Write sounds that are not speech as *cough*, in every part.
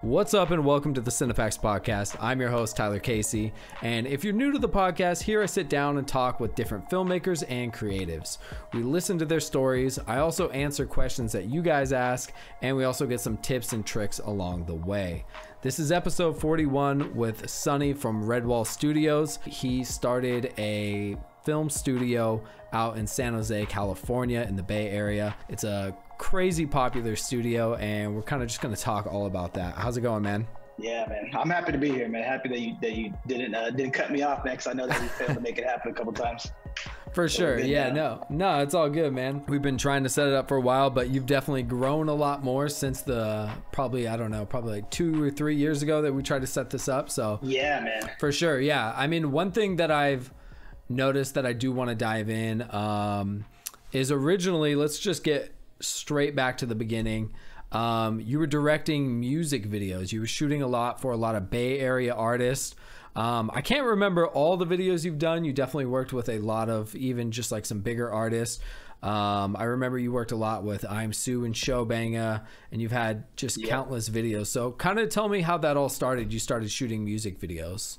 What's up, and welcome to the Cinepacks podcast. I'm your host, Tyler Casey. And if you're new to the podcast, here I sit down and talk with different filmmakers and creatives. We listen to their stories. I also answer questions that you guys ask, and we also get some tips and tricks along the way. This is episode 41 with Sunny from Redwall Studios. He started a film studio out in San Jose, California, in the Bay Area. It's a crazy popular studio, and we're kind of just going to talk all about that. How's it going, man? Yeah, man. I'm happy to be here, man. Happy that you that you didn't uh, didn't cut me off, man. Cause I know that you failed to make it happen a couple times. For sure. Yeah, no. No, it's all good, man. We've been trying to set it up for a while, but you've definitely grown a lot more since the probably, I don't know, probably like two or three years ago that we tried to set this up. So, yeah, man. For sure. Yeah. I mean, one thing that I've noticed that I do want to dive in um, is originally, let's just get straight back to the beginning. Um, you were directing music videos. You were shooting a lot for a lot of Bay Area artists. Um, I can't remember all the videos you've done. You definitely worked with a lot of even just like some bigger artists. Um, I remember you worked a lot with I'm Sue and Showbanga, and you've had just yep. countless videos. So, kind of tell me how that all started. You started shooting music videos.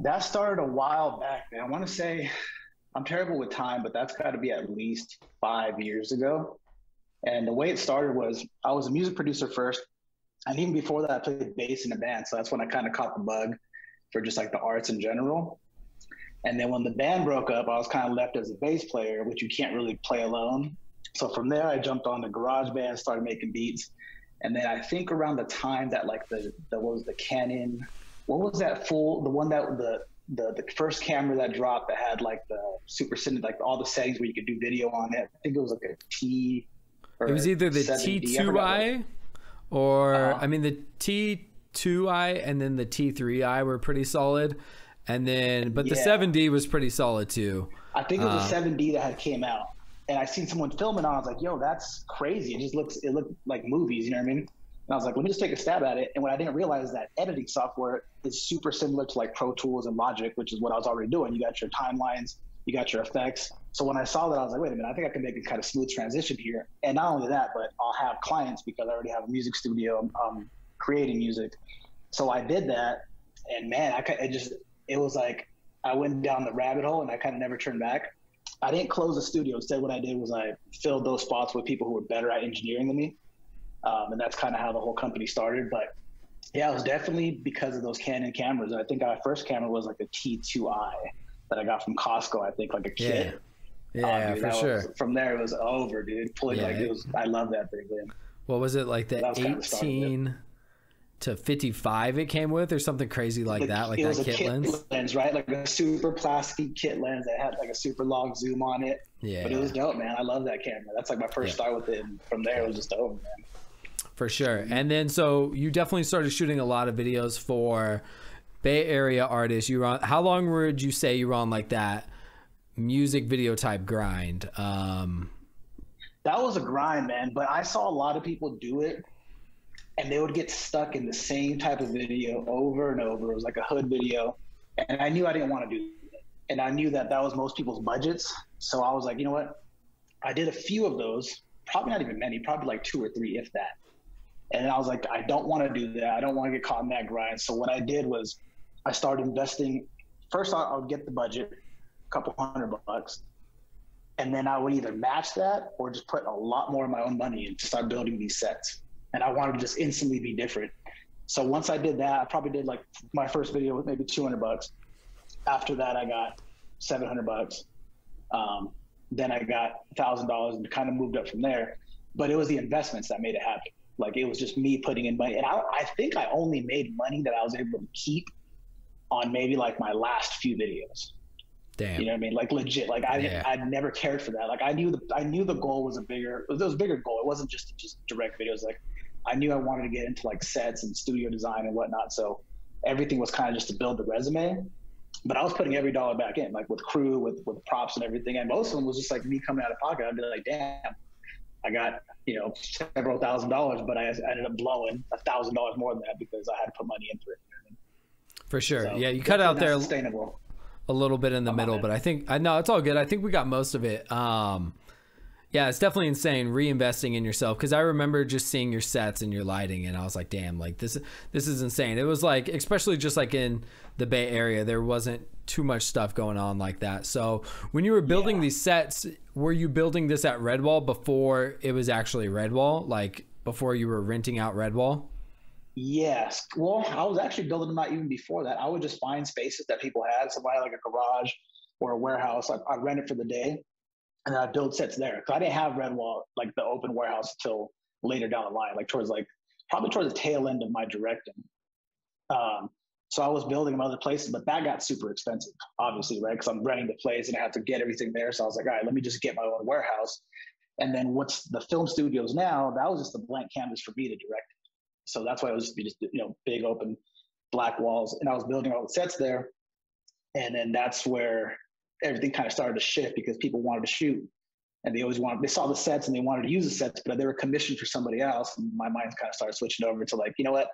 That started a while back, man. I want to say I'm terrible with time, but that's got to be at least five years ago. And the way it started was I was a music producer first. And even before that, I played bass in a band. So that's when I kind of caught the bug for just like the arts in general. And then when the band broke up, I was kind of left as a bass player, which you can't really play alone. So from there, I jumped on the GarageBand, started making beats. And then I think around the time that like the, the what was the Canon, what was that full, the one that the the the first camera that dropped that had like the super like all the settings where you could do video on it. I think it was like a T. It was either the T2i or uh-huh. I mean the T2i and then the T3i were pretty solid, and then but the 7D was pretty solid too. I think it was uh, the 7D that had came out, and I seen someone filming on. I was like, "Yo, that's crazy! It just looks it looked like movies." You know what I mean? And I was like, let me just take a stab at it. And what I didn't realize that editing software is super similar to like Pro Tools and Logic, which is what I was already doing. You got your timelines, you got your effects. So when I saw that, I was like, wait a minute, I think I can make a kind of smooth transition here. And not only that, but I'll have clients because I already have a music studio um, creating music. So I did that, and man, I, I just it was like I went down the rabbit hole and I kind of never turned back. I didn't close the studio. Instead, what I did was I filled those spots with people who were better at engineering than me. Um, and that's kind of how the whole company started. But yeah, it was definitely because of those Canon cameras. I think our first camera was like a T2i that I got from Costco. I think like a kit. Yeah, yeah um, for sure. Was, from there, it was over, dude. Pulling yeah. like it was. I love that thing, man. What was it like the eighteen? to 55 it came with or something crazy like the, that like that kit, kit lens. lens right like a super plastic kit lens that had like a super long zoom on it yeah but it was dope man i love that camera that's like my first yeah. start with it and from there it was just dope man for sure. And then so you definitely started shooting a lot of videos for Bay Area artists. You were on how long would you say you were on like that music video type grind? Um that was a grind, man. But I saw a lot of people do it and they would get stuck in the same type of video over and over. It was like a hood video. And I knew I didn't want to do it. And I knew that that was most people's budgets. So I was like, you know what? I did a few of those, probably not even many, probably like two or three, if that. And I was like, I don't want to do that. I don't want to get caught in that grind. So what I did was I started investing. First, I would get the budget, a couple hundred bucks. And then I would either match that or just put a lot more of my own money to start building these sets. And I wanted to just instantly be different. So once I did that, I probably did like my first video with maybe 200 bucks. After that, I got 700 bucks. Um, then I got $1,000 and kind of moved up from there. But it was the investments that made it happen. Like it was just me putting in money, and I, I think I only made money that I was able to keep on maybe like my last few videos. Damn. You know what I mean? Like legit. Like I yeah. I'd never cared for that. Like I knew the I knew the goal was a bigger it was a bigger goal. It wasn't just just direct videos. Like I knew I wanted to get into like sets and studio design and whatnot. So everything was kind of just to build the resume. But I was putting every dollar back in, like with crew, with with props and everything. And most of them was just like me coming out of pocket. I'd be like, damn, I got you know several thousand dollars, but I ended up blowing a thousand dollars more than that because I had to put money into it. For sure, so, yeah, you cut out there sustainable a little bit in the middle, but I think I know it's all good. I think we got most of it. Um, Yeah, it's definitely insane reinvesting in yourself because I remember just seeing your sets and your lighting, and I was like, "Damn, like this, this is insane." It was like, especially just like in the Bay Area, there wasn't too much stuff going on like that. So when you were building yeah. these sets, were you building this at Redwall before it was actually Redwall, like before you were renting out Redwall? Yes. Well, I was actually building them out even before that. I would just find spaces that people had, somebody like a garage or a warehouse. I, I rent it for the day and I build sets there. Cause I didn't have Redwall, like the open warehouse until later down the line, like towards like probably towards the tail end of my directing. Um, so I was building them other places, but that got super expensive, obviously, right? Because I'm renting the place and I have to get everything there. So I was like, all right, let me just get my own warehouse. And then what's the film studios now? That was just a blank canvas for me to direct. So that's why it was just you know big open black walls, and I was building all the sets there. And then that's where everything kind of started to shift because people wanted to shoot. And they always wanted they saw the sets and they wanted to use the sets but they were commissioned for somebody else. And my mind kind of started switching over to like you know what?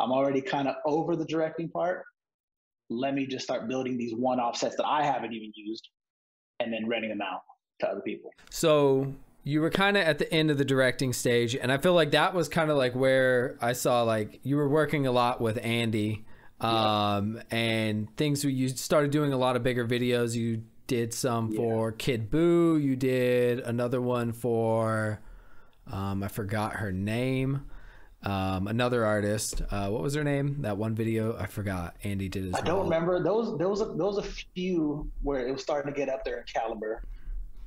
I'm already kind of over the directing part. Let me just start building these one-off sets that i haven't even used and then renting them out to other people. So you were kind of at the end of the directing stage and i feel like that was kind of like where i saw like you were working a lot with andy um, yeah. and things you started doing a lot of bigger videos. You did some yeah. for Kid Boo. You did another one for, um, I forgot her name. Um, another artist. Uh, what was her name? That one video I forgot. Andy did as I don't remember those. Those those a few where it was starting to get up there in caliber,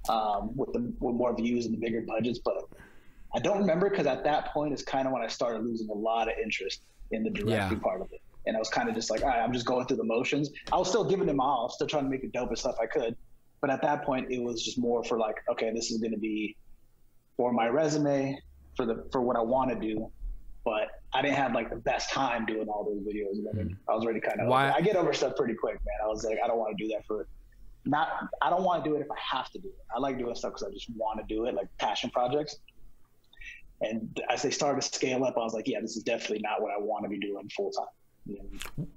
um, with the with more views and the bigger budgets. But I don't remember because at that point is kind of when I started losing a lot of interest in the directing yeah. part of it and I was kind of just like, all right, I'm just going through the motions. I was still giving them all, still trying to make the dopest stuff I could. But at that point, it was just more for like, okay, this is going to be for my resume, for the for what I want to do. But I didn't have like the best time doing all those videos. I, mean, hmm. I was already kind of. Why? I get over stuff pretty quick, man. I was like, I don't want to do that for. Not, I don't want to do it if I have to do it. I like doing stuff because I just want to do it, like passion projects. And as they started to scale up, I was like, yeah, this is definitely not what I want to be doing full time.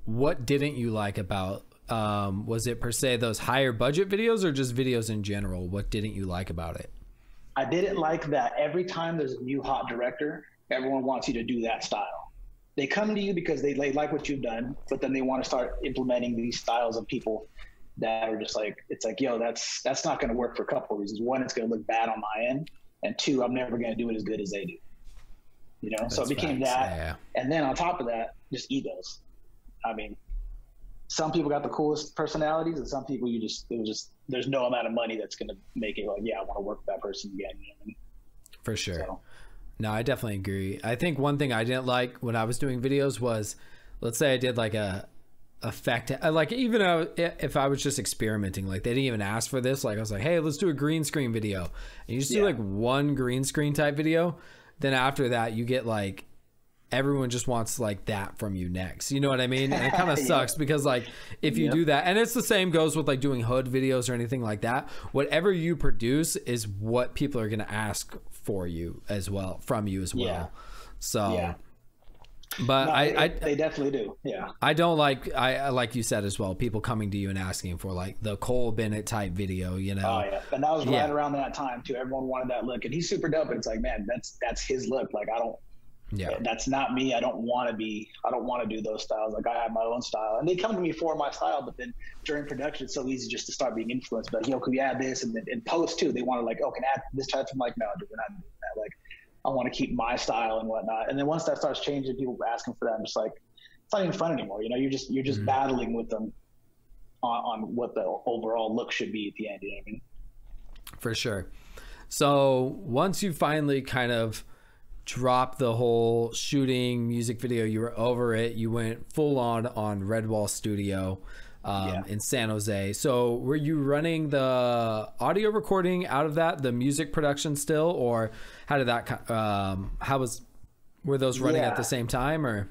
What didn't you like about? Um, was it per se those higher budget videos or just videos in general? What didn't you like about it? I didn't like that every time there's a new hot director, everyone wants you to do that style. They come to you because they, they like what you've done, but then they want to start implementing these styles of people that are just like it's like yo that's that's not going to work for a couple of reasons one it's going to look bad on my end and two i'm never going to do it as good as they do you know that's so it became facts. that yeah. and then on top of that just egos I mean, some people got the coolest personalities, and some people you just it was just there's no amount of money that's gonna make it like yeah I want to work with that person again. You know I mean? For sure. So. No, I definitely agree. I think one thing I didn't like when I was doing videos was, let's say I did like a effect like even if I was just experimenting like they didn't even ask for this like I was like hey let's do a green screen video and you just yeah. do like one green screen type video then after that you get like everyone just wants like that from you next. You know what I mean? And it kind of *laughs* yeah. sucks because like if you yep. do that, and it's the same goes with like doing hood videos or anything like that. Whatever you produce is what people are going to ask for you as well, from you as well. Yeah. So. Yeah. But no, I, I, they definitely do. Yeah. I don't like I like you said as well. People coming to you and asking for like the Cole Bennett type video. You know. Oh yeah, and that was right yeah. around that time too. Everyone wanted that look, and he's super dope. And it's like, man, that's that's his look. Like I don't yeah. That's not me. I don't want to be i don't want to do those styles. Like i have my own style. And they come to me for my style but then during production it's so easy just to start being influenced. But you know, can we add this? And then in post too they want to like oh can add this type? Of like no dude, we're not doing that. Like i want to keep my style and whatnot. And then once that starts changing people asking for that i'm just like it's not even fun anymore you know? You're just you're just mm-hmm. battling with them on, on what the overall look should be at the end you know what i mean? For sure. So once you finally kind of dropped the whole shooting music video. You were over it. You went full on on Redwall Studio um, yeah. in San Jose. So were you running the audio recording out of that, the music production still, or how did that? Um, how was were those running yeah. at the same time or?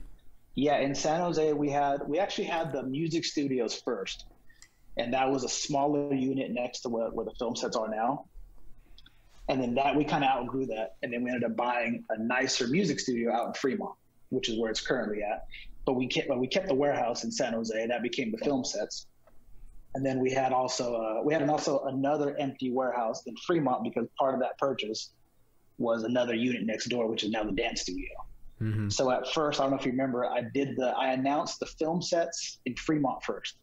Yeah, in San Jose we had we actually had the music studios first, and that was a smaller unit next to where, where the film sets are now and then that we kind of outgrew that and then we ended up buying a nicer music studio out in fremont which is where it's currently at but we kept but we kept the warehouse in san jose that became the film sets And then we had also uh, we had an also another empty warehouse in Fremont because part of that purchase was another unit next door, which is now the dance studio. Mm-hmm. So at first, I don't know if you remember, I did the I announced the film sets in Fremont first,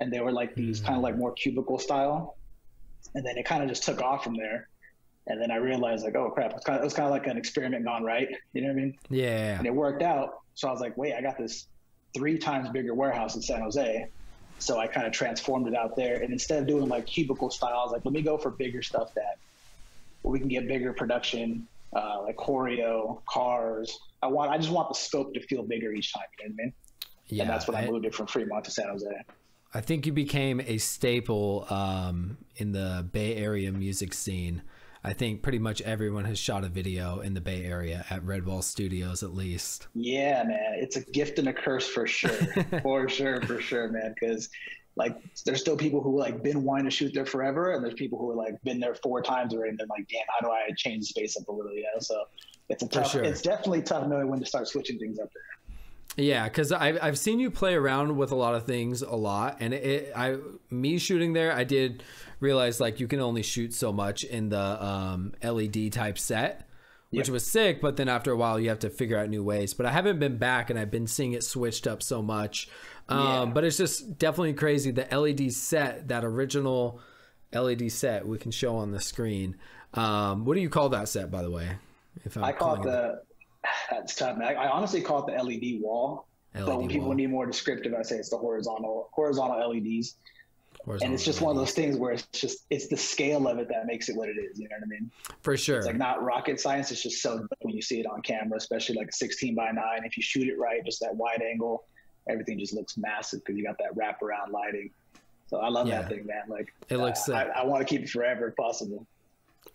and they were like these Mm. kind of like more cubicle style, and then it kind of just took off from there. And then I realized like, oh crap, it's kind of, it was kind of like an experiment gone right. You know what I mean? Yeah. and it worked out. So I was like, wait, I got this three times bigger warehouse in San Jose. So I kind of transformed it out there. And instead of doing like cubicle style, I was like, let me go for bigger stuff that we can get bigger production, uh, like choreo, cars. I want, I just want the scope to feel bigger each time. You know what I mean? Yeah. and that's when I I- moved it from Fremont to San Jose. I think you became a staple um, in the Bay Area music scene. I think pretty much everyone has shot a video in the Bay Area at Redwall Studios, at least. Yeah, man, it's a gift and a curse for sure, *laughs* for sure, for sure, man. Because like, there's still people who like been wanting to shoot there forever, and there's people who are like been there four times already, and they're like, damn, how do I change space up a little? You know, so it's a tough. sure. It's definitely tough knowing when to start switching things up there. Yeah, because I've I've seen you play around with a lot of things a lot, and it I me shooting there, I did realize like you can only shoot so much in the um, LED type set, which Yep. was sick. But then after a while, you have to figure out new ways. But I haven't been back, and I've been seeing it switched up so much. Um, Yeah. But it's just definitely crazy. The LED set, that original LED set, we can show on the screen. Um, what do you call that set, by the way? If I'm I call it the. *sighs* That's tough. I, I honestly call it the LED wall. but when people wall. need more descriptive, I say it's the horizontal horizontal LEDs. And it's just one of those things where it's just it's the scale of it that makes it what it is. You know what I mean? for sure. It's like not rocket science. It's just so when you see it on camera, especially like a 16 by 9. If you shoot it right, just that wide angle, everything just looks massive because you got that wraparound lighting. So I love Yeah. that thing, man. Like It looks uh. I, I want to keep it forever if possible.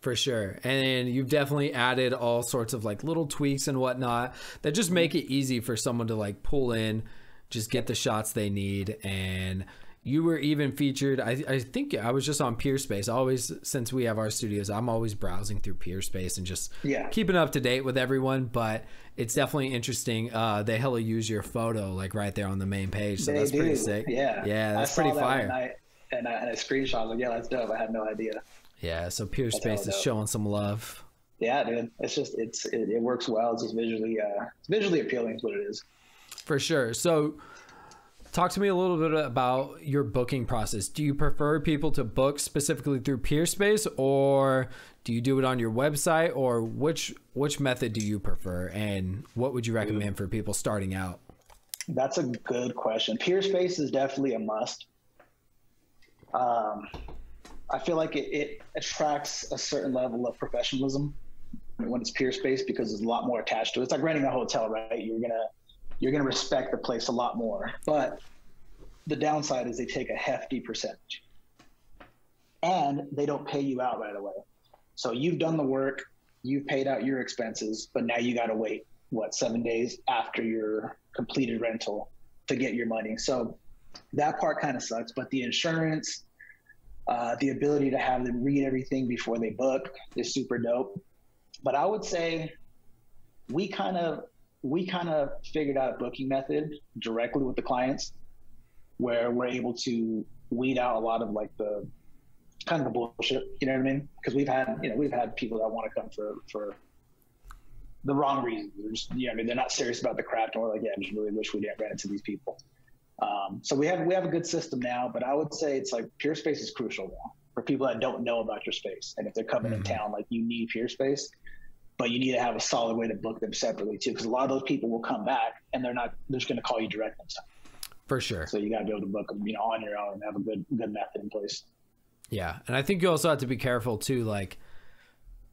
For sure. And you've definitely added all sorts of like little tweaks and whatnot that just make it easy for someone to like pull in, just get the shots they need. And you were even featured, I, I think I was just on Peerspace. Always, since we have our studios, I'm always browsing through Peerspace and just Yeah. keeping up to date with everyone. But it's definitely interesting. Uh, they hella use your photo like right there on the main page. So They that's pretty sick. Yeah. Yeah, that's pretty that fire. night, and I, and I screenshot. I was like, yeah, that's dope. I had no idea. Yeah. So Peerspace is showing some love. Yeah, dude. It's just it's it, it works well. It's just visually uh it's visually appealing is what it is. For sure. So, talk to me a little bit about your booking process. Do you prefer people to book specifically through Peerspace, or do you do it on your website, or which which method do you prefer, and what would you recommend for people starting out? That's a good question. Peerspace is definitely a must. Um, I feel like it, it attracts a certain level of professionalism when it's Peerspace because there's a lot more attached to it. It's like renting a hotel, right? You're gonna you're gonna respect the place a lot more. But the downside is they take a hefty percentage, and they don't pay you out right away. So you've done the work, you've paid out your expenses, but now you got to wait what seven days after your completed rental to get your money. So that part kind of sucks. But the insurance, uh, the ability to have them read everything before they book is super dope. But I would say we kind of we kind of figured out a booking method directly with the clients where we're able to weed out a lot of like the kind of the bullshit. You know what I mean? Because we've had you know we've had people that want to come for for the wrong reasons. They're just, yeah, I mean, they're not serious about the craft, and we're like, yeah, I just really wish we didn't run into these people. Um, so we have we have a good system now, but I would say it's like Peerspace is crucial now for people that don't know about your space, and if they're coming in Mhm. town, like you need Peerspace, but you need to have a solid way to book them separately too, because a lot of those people will come back and they're not they're just going to call you direct next time. For sure. So you got to be able to book them, you know, on your own and have a good good method in place. Yeah, and I think you also have to be careful too, like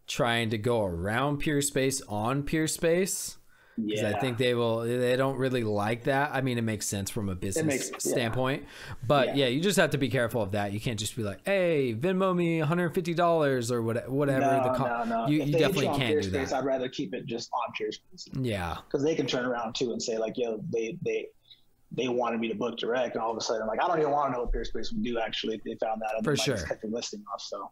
trying to go around Peerspace on Peerspace. Because Yeah, I think they will. They don't really like that. I mean, it makes sense from a business makes- yeah. standpoint, but yeah. Yeah. you just have to be careful of that. You can't just be like, "Hey, Venmo me 150 dollars or what, whatever." no, the co- no, no. You, you definitely can't do Peerspace, that. I'd rather keep it just on Peerspace. Yeah, because they can turn around too and say like, yo, they they they wanted me to book direct, and all of a sudden I'm like, I don't even want to know what Peerspace would do. Actually, if they found that, For might just sure. cut the listing off. So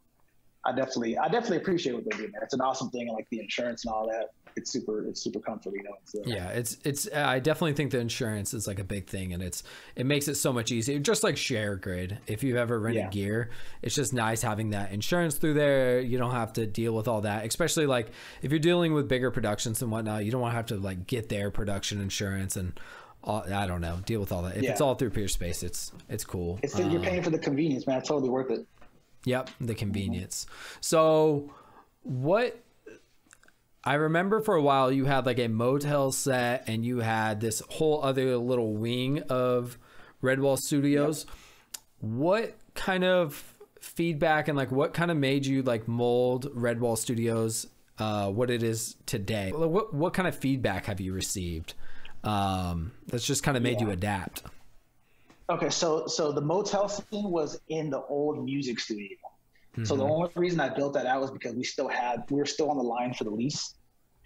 I definitely, I definitely appreciate what they do, man. It's an awesome thing, and like the insurance and all that. It's super, it's super comforting. You know, uh, yeah, it's it's. I definitely think the insurance is like a big thing, and it's it makes it so much easier. Just like ShareGrid, if you've ever rented Yeah. gear, it's just nice having that insurance through there. You don't have to deal with all that, especially like if you're dealing with bigger productions and whatnot. You don't want to have to like get their production insurance and. I don't know. Deal with all that. If it's all through Peerspace, it's it's cool. It's you're paying for the convenience, man. It's totally worth it. Yep, the convenience. So, what I remember for a while, you had like a motel set, and you had this whole other little wing of Redwall Studios. What kind of feedback and like what kind of made you like mold Redwall Studios uh, what it is today? What what kind of feedback have you received? Um, that's just kind of made you adapt. Okay, so so the motel scene was in the old music studio. So the only reason I built that out was because we still had we were still on the line for the lease,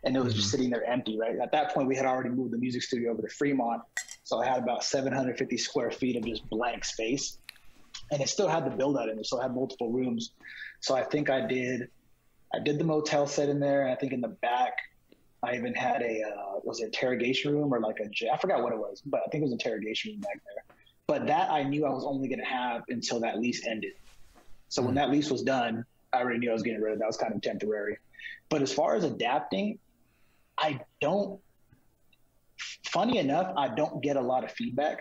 and it was just sitting there empty. Right at that point, we had already moved the music studio over to Fremont, so I had about 750 square feet of just blank space, and it still had the build out in it. So I had multiple rooms. So I think I did, I did the motel set in there, and I think in the back, I even had a uh, was it interrogation room or like a I forgot what it was, but I think it was interrogation room back there. But that I knew I was only going to have until that lease ended. So when mm. that lease was done, I already knew I was getting rid of that. was kind of temporary. But as far as adapting, I don't. Funny enough, I don't get a lot of feedback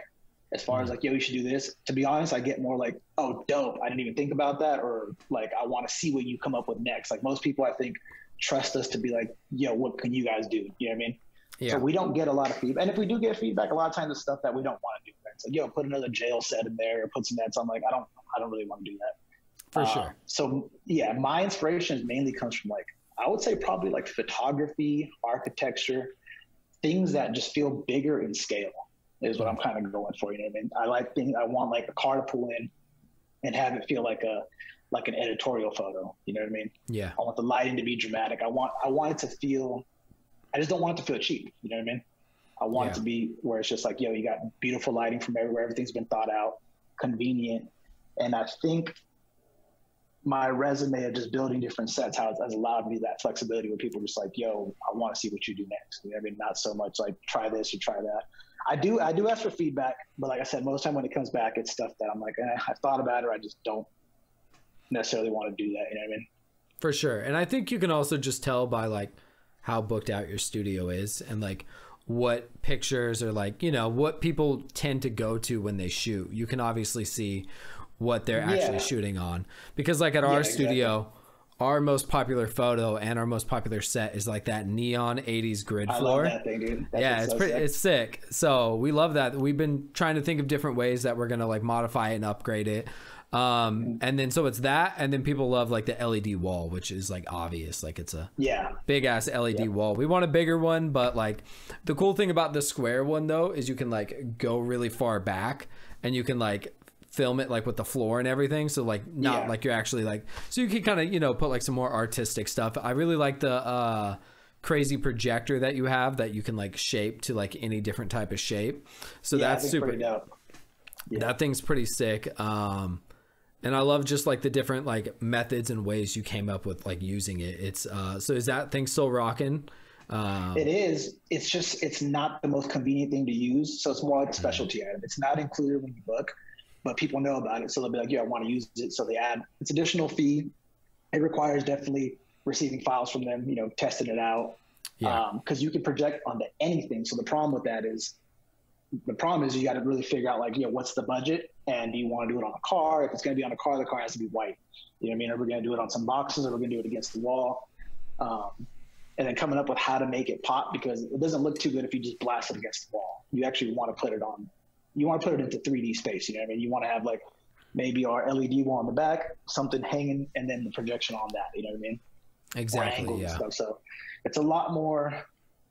as far as mm. like, yo, you should do this. To be honest, I get more like, oh, dope. I didn't even think about that, or like, I want to see what you come up with next. Like most people, I think, trust us to be like, yo, what can you guys do? You know what I mean? Yeah. So we don't get a lot of feedback. And if we do get feedback, a lot of times it's stuff that we don't want to do. It's like, yo, put another jail set in there or put some nets. I'm like, I don't, I don't really want to do that. For Uh, sure. So yeah, my inspiration mainly comes from like I would say probably like photography, architecture, things that just feel bigger in scale is what I'm kind of going for. You know what I mean? I like things. I want like a car to pull in and have it feel like a like an editorial photo. You know what I mean? Yeah. I want the lighting to be dramatic. I want I want it to feel. I just don't want it to feel cheap. You know what I mean? I want Yeah. it to be where it's just like, yo, you got beautiful lighting from everywhere. Everything's been thought out, convenient, and I think my resume of just building different sets has, has allowed me that flexibility where people are just like, yo, I want to see what you do next. You know I mean? Not so much like try this or try that. I do I do ask for feedback, but like I said, most time when it comes back, it's stuff that I'm like, eh, I thought about it, or I just don't necessarily want to do that. You know what I mean? For sure. And I think you can also just tell by like how booked out your studio is and like what pictures or like, you know, what people tend to go to when they shoot. You can obviously see what they're actually shooting on. Because like at our exactly. studio, our most popular photo and our most popular set is like that neon 80s grid I floor. love that thing, yeah, it's so pretty sick. it's sick. So we love that. We've been trying to think of different ways that we're gonna like modify it and upgrade it. Um, and then so it's that, and then people love like the LED wall, which is like obvious, like it's a yeah. big ass LED wall. We want a bigger one, but like the cool thing about the square one though is you can like go really far back and you can like film it like with the floor and everything. So like not Yeah. like you're actually like so you can kind of you know put like some more artistic stuff. I really like the uh crazy projector that you have that you can like shape to like any different type of shape. So yeah, that's super dope. Yeah. that thing's pretty sick. Um, and I love just like the different like methods and ways you came up with like using it. It's uh, so is that thing still rocking? Um, It is. It's just it's not the most convenient thing to use, so it's more Mm-hmm. like a specialty item. It's not included when you book, but people know about it, so they'll be like, "Yeah, I want to use it." So they add it's additional fee. It requires definitely receiving files from them, you know, testing it out, yeah, because you can project onto anything. So the problem with that is, the problem is you got to really figure out like, you know, what's the budget, and do you want to do it on a car? If it's going to be on a car, the car has to be white. You know what I mean? Are we going to do it on some boxes? Or we're we going to do it against the wall? Um, and then coming up with how to make it pop because it doesn't look too good if you just blast it against the wall. You actually want to put it on. You want to put it into 3D space. You know what I mean? You want to have like maybe our LED wall on the back, something hanging, and then the projection on that. You know what I mean? Exactly. Yeah, stuff. So it's a lot more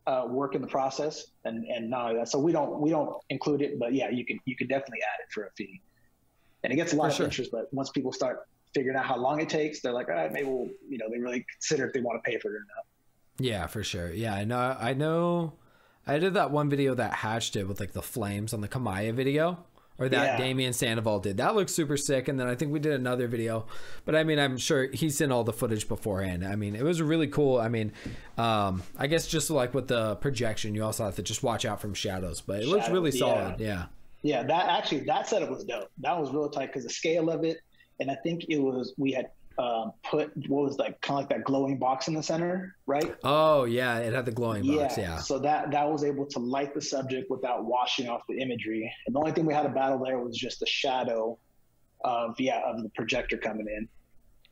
uh, work in the process, and and not only that. So we don't we don't include it, but yeah, you can you can definitely add it for a fee, and it gets a lot For of sure. interest. But once people start figuring out how long it takes, they're like, all right, maybe we'll you know they really consider if they want to pay for it or not. yeah, for sure. Yeah, I know. I know. I did that one video that Hatch did with like the flames on the Kamaya video. or that Yeah. Damien Sandoval did. That looks super sick. And then I think we did another video, but I mean, I'm sure he's seen all the footage beforehand. I mean, it was really cool. I mean, um, I guess just like with the projection, you also have to just watch out from shadows, but it looks really Shadows, yeah. solid. Yeah. Yeah, that actually that setup was dope. That was real tight because the scale of it, and I think it was we had um, put what was like kind of like that glowing box in the center, right? Oh yeah, it had the glowing box. Yeah. So that that was able to light the subject without washing off the imagery. And the only thing we had to battle there was just the shadow of yeah of the projector coming in,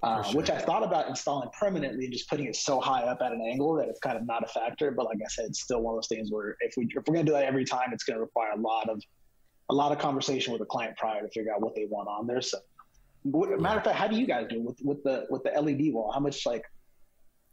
uh, sure. which I thought about installing permanently, and just putting it so high up at an angle that it's kind of not a factor. But like I said, it's still one of those things where if we if we're gonna do that every time, it's gonna require a lot of a lot of conversation with the client prior to figure out what they want on there. So, what- matter of fact, how do you guys do with with the with the LED wall? How much like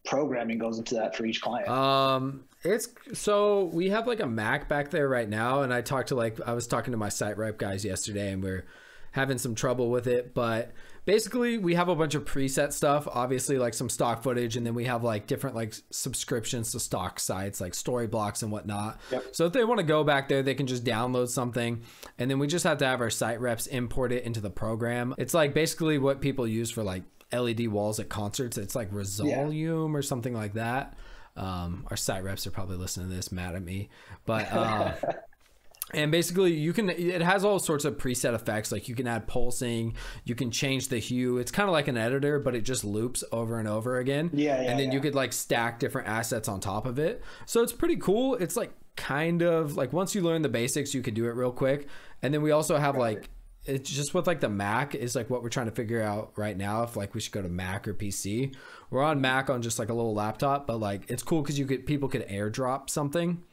programming goes into that for each client? Um, it's so we have like a Mac back there right now, and I talked to like I was talking to my site rep guys yesterday, and we're having some trouble with it. But basically, we have a bunch of preset stuff, obviously like some stock footage, and then we have like different like subscriptions to stock sites like Storyblocks and whatnot. Yep. So if they want to go back there, they can just download something, and then we just have to have our site reps import it into the program. It's like basically what people use for like LED walls at concerts. It's like Resolume or something like that. Um, our site reps are probably listening to this mad at me, but uh, *laughs* and basically you can it has all sorts of preset effects. Like you can add pulsing you can change the hue. It's kind of like an editor but it just loops over and over again. Yeah, yeah, and then you could like stack different assets on top of it. So it's pretty cool. It's like kind of like once you learn the basics you can do it real quick. And then we also have like it's just with like the Mac is like what we're trying to figure out right now if like we should go to Mac or PC. We're on Mac on just like a little laptop, but like it's cool because you could people could airdrop something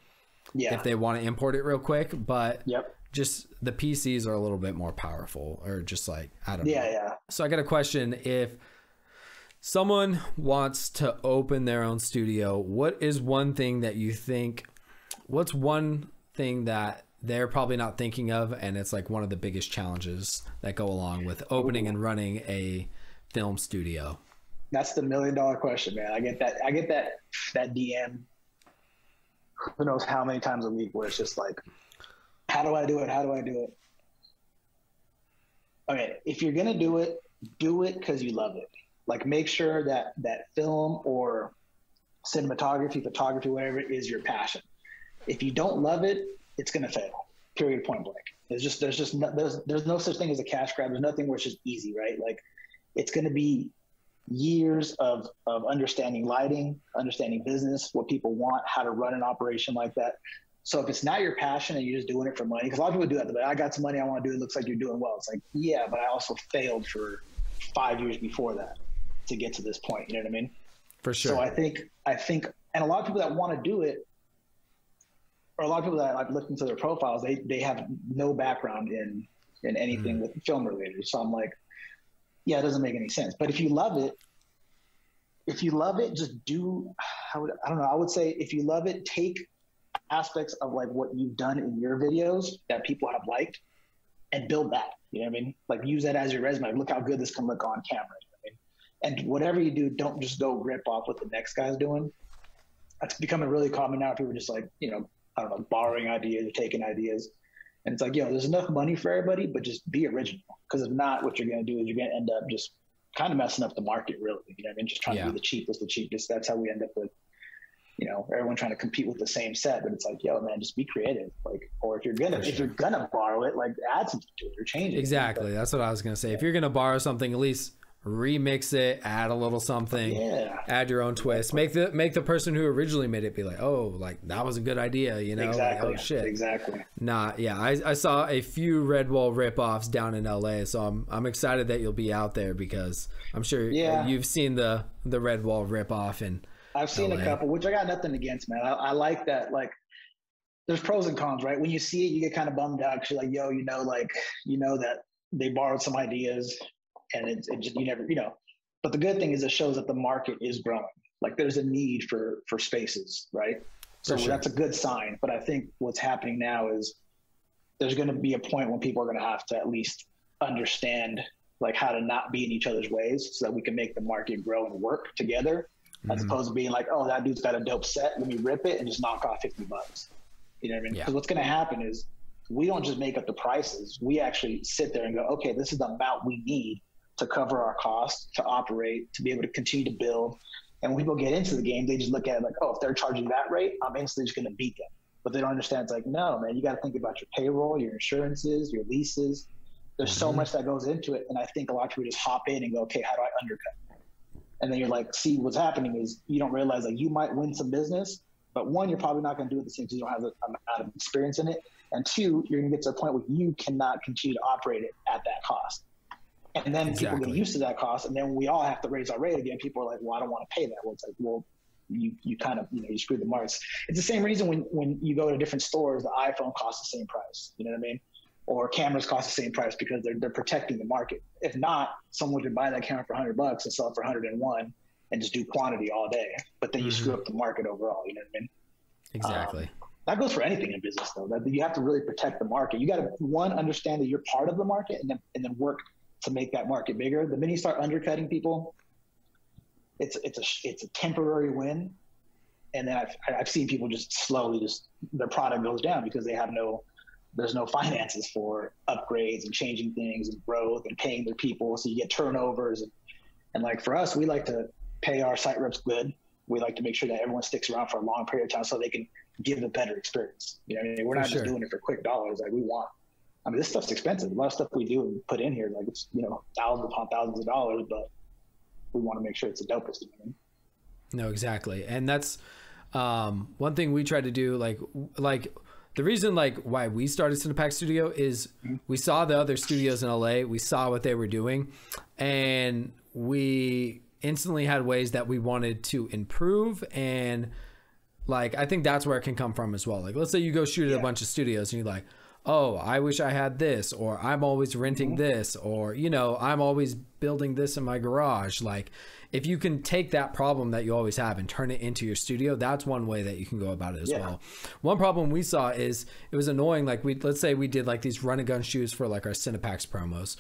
yeah. if they want to import it real quick, but Yep. just the PCs are a little bit more powerful or just like I don't Yeah, know. yeah. So I got a question if someone wants to open their own studio, what is one thing that you think what's one thing that they're probably not thinking of and it's like one of the biggest challenges that go along with opening and running a film studio? That's the million dollar question, man. I get that. I get that that DM. Who knows how many times a week where it's just like, how do I do it? How do I do it? Okay, if you're gonna do it, do it because you love it. Like, make sure that that film or cinematography, photography, whatever is your passion. If you don't love it, it's gonna fail. Period. Point blank. There's just there's just no, there's there's no such thing as a cash grab. There's nothing where it's just easy, right? Like, it's gonna be years of, of understanding lighting, understanding business, what people want, how to run an operation like that. So if it's not your passion and you're just doing it for money, because a lot of people do that. They're I got some money, I want to do it. Looks like you're doing well. It's like, yeah, but I also failed for five years before that to get to this point. You know what I mean? For sure. So I think I think, and a lot of people that want to do it, or a lot of people that I've looked into their profiles, they they have no background in in anything mm. with film related. So I'm like, yeah, it doesn't make any sense. But if you love it, if you love it, just do. How would I don't know? I would say if you love it, take aspects of like what you've done in your videos that people have liked, and build that. You know what I mean? Like use that as your resume. Look how good this can look on camera. You know what I mean? And whatever you do, don't just go rip off what the next guy's doing. That's becoming really common now. People are just like, you know, I don't know, borrowing ideas or taking ideas. And it's like, yo, there's enough money for everybody, but just be original. Because if not, what you're going to do is you're going to end up just kind of messing up the market, really. You know what I mean? Just trying Yeah. to be the cheapest, the cheapest. That's how we end up with, you know, everyone trying to compete with the same set. But it's like, yo, man, just be creative. Like, or if you're gonna, For if you're gonna borrow it, like add something to it or change it. Exactly. That's what I was gonna say. If you're gonna borrow something, at least remix it, add a little something, Yeah. add your own twist. Make the make the person who originally made it be like, oh, like that was a good idea, you know? Like, exactly. oh shit. Exactly. Nah, yeah. I, I saw a few Redwall ripoffs down in LA, so I'm I'm excited that you'll be out there because I'm sure uh, Yeah. you've seen the the Redwall ripoff and I've seen LA. a couple, which I got nothing against, man. I, I like that. Like, there's pros and cons, right? When you see it, you get kind of bummed out because you're like, yo, you know, like, you know that they borrowed some ideas, and it's it just you never, you know. But the good thing is it shows that the market is growing. Like, there's a need for for spaces, right? So sure. that's a good sign. But I think what's happening now is there's going to be a point when people are going to have to at least understand like how to not be in each other's ways so that we can make the market grow and work together as Mhm. opposed to being like, oh, that dude's got a dope set. Let me rip it and just knock off 50 bucks. You know what I mean? Yeah. Because what's going to happen is we don't just make up the prices. We actually sit there and go, okay, this is the amount we need to cover our costs, to operate, to be able to continue to build. And when people get into the game, they just look at it like, oh, if they're charging that rate, I'm instantly just going to beat them. But they don't understand. It's like, no, man, you got to think about your payroll, your insurances, your leases. There's mm-hmm. so much that goes into it. And I think a lot of people just hop in and go, okay, how do I undercut? And then you're like, see, what's happening is you don't realize like you might win some business, but one, you're probably not going to do it the same because you don't have the amount of experience in it. And two, you're going to get to a point where you cannot continue to operate it at that cost. And then exactly. people get used to that cost, and then we all have to raise our rate again. People are like, "Well, I don't want to pay that." Well, it's like, well, you you kind of you know you screw the marks. It's the same reason when when you go to different stores, the iPhone costs the same price. You know what I mean? Or cameras cost the same price because they're they're protecting the market. If not, someone could buy that camera for 100 bucks and sell it for 101 and just do quantity all day. But then you mm-hmm. screw up the market overall. You know what I mean? Exactly. Um, that goes for anything in business though. That you have to really protect the market. You got to one understand that you're part of the market, and then and then work to make that market bigger. The minute you start undercutting people, it's it's a it's a temporary win, and then I've I've seen people just slowly just their product goes down because they have no there's no finances for upgrades and changing things and growth and paying their people. So you get turnovers and and like for us, we like to pay our site reps good. We like to make sure that everyone sticks around for a long period of time so they can give a better experience. You know, I mean? we're for not sure. just doing it for quick dollars. Like we want. I mean, this stuff's expensive. A lot of stuff we do and put in here, like it's you know thousands upon thousands of dollars, but we want to make sure it's the dopest. You know? No, exactly, and that's um, one thing we try to do. Like, like the reason like why we started Cinepack Studio is mm-hmm. we saw the other studios in LA, we saw what they were doing, and we instantly had ways that we wanted to improve and like I think that's where it can come from as well. Like let's say you go shoot at yeah. a bunch of studios and you're like, "Oh, I wish I had this," or "I'm always renting mm-hmm. this," or you know, "I'm always building this in my garage." Like if you can take that problem that you always have and turn it into your studio, that's one way that you can go about it as yeah. well. One problem we saw is it was annoying like we let's say we did like these run and gun shoes for like our Cinepacks promos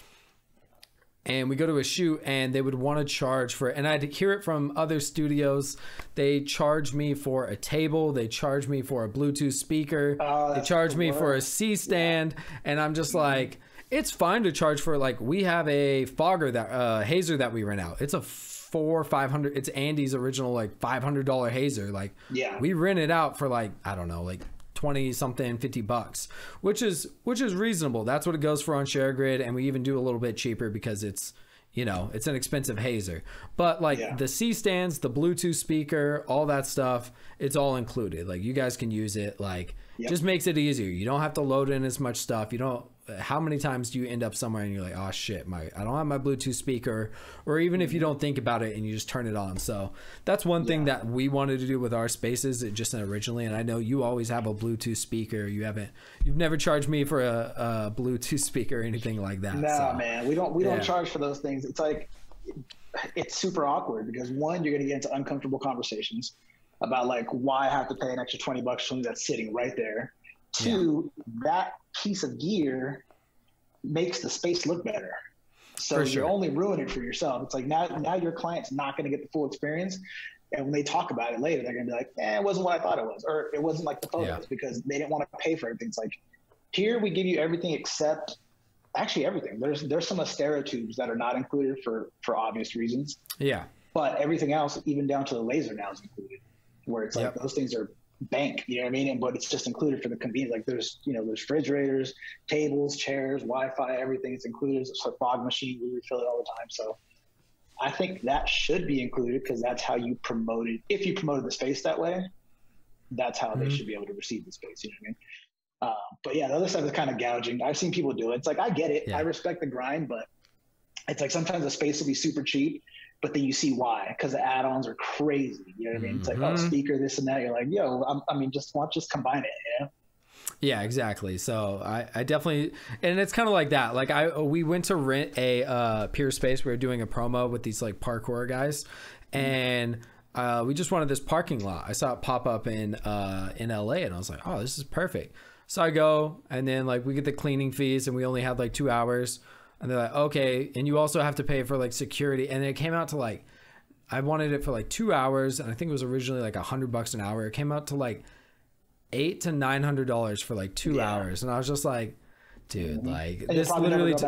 and we go to a shoot and they would want to charge for it. and I'd hear it from other studios. They charge me for a table, they charge me for a Bluetooth speaker, oh, they charge me for a C stand, yeah. and I'm just like it's fine to charge for like we have a fogger that uh hazer that we rent out. It's a four five hundred it's Andy's original like five hundred dollar hazer. Like yeah. we rent it out for like I don't know, like 20 something 50 bucks which is which is reasonable. That's what it goes for on ShareGrid and we even do a little bit cheaper because it's you know it's an expensive hazer. But like yeah. the c stands the bluetooth speaker all that stuff it's all included. Like you guys can use it like yep. just makes it easier. You don't have to load in as much stuff. You don't how many times do you end up somewhere and you're like, oh shit, my I don't have my Bluetooth speaker, or even if you don't think about it and you just turn it on. So that's one thing yeah. that we wanted to do with our spaces, it just originally. And I know you always have a Bluetooth speaker. You haven't, you've never charged me for a, a Bluetooth *laughs* speaker or anything like that. No, so, man, we don't we yeah. don't charge for those things. It's like it's super awkward because one, you're going to get into uncomfortable conversations about like why I have to pay an extra twenty bucks for something that's sitting right there Two, yeah. that piece of gear makes the space look better. So sure. you're only ruining it for yourself. It's like now now your client's not going to get the full experience. And when they talk about it later, they're going to be like, eh, it wasn't what I thought it was. Or it wasn't like the photos yeah. because they didn't want to pay for everything. It's like, here we give you everything except actually everything. There's there's some Astera tubes that are not included for for obvious reasons. Yeah. But everything else, even down to the laser now is included. Where it's like yep. those things are bank, you know what I mean? And, but it's just included for the convenience. Like there's, you know, there's refrigerators, tables, chairs, Wi-Fi, everything everything's included. It's a fog machine. We refill it all the time. So I think that should be included because that's how you promote it. If you promoted the space that way, that's how mm-hmm. they should be able to receive the space. You know what I mean? Uh, but yeah, the other side is kind of gouging. I've seen people do it. It's like I get it. Yeah. I respect the grind, but it's like sometimes the space will be super cheap but then you see why because the add-ons are crazy. You know what I mean? Mm-hmm. It's like oh, mm-hmm. speaker, this and that. You're like, yo, I'm, i mean, just want just combine it. You know? Yeah, exactly. So I, I definitely, and it's kind of like that. Like I, we went to rent a uh, Peerspace. We were doing a promo with these like parkour guys, mm-hmm. and uh, we just wanted this parking lot. I saw it pop up in uh, in LA, and I was like, oh, this is perfect. So I go, and then like we get the cleaning fees, and we only had like two hours and they're like okay and you also have to pay for like security and it came out to like i wanted it for like two hours and i think it was originally like a hundred bucks an hour it came out to like eight to nine hundred dollars for like two Yeah. hours, and I was just like, dude, Mhm. like And this literally. t-.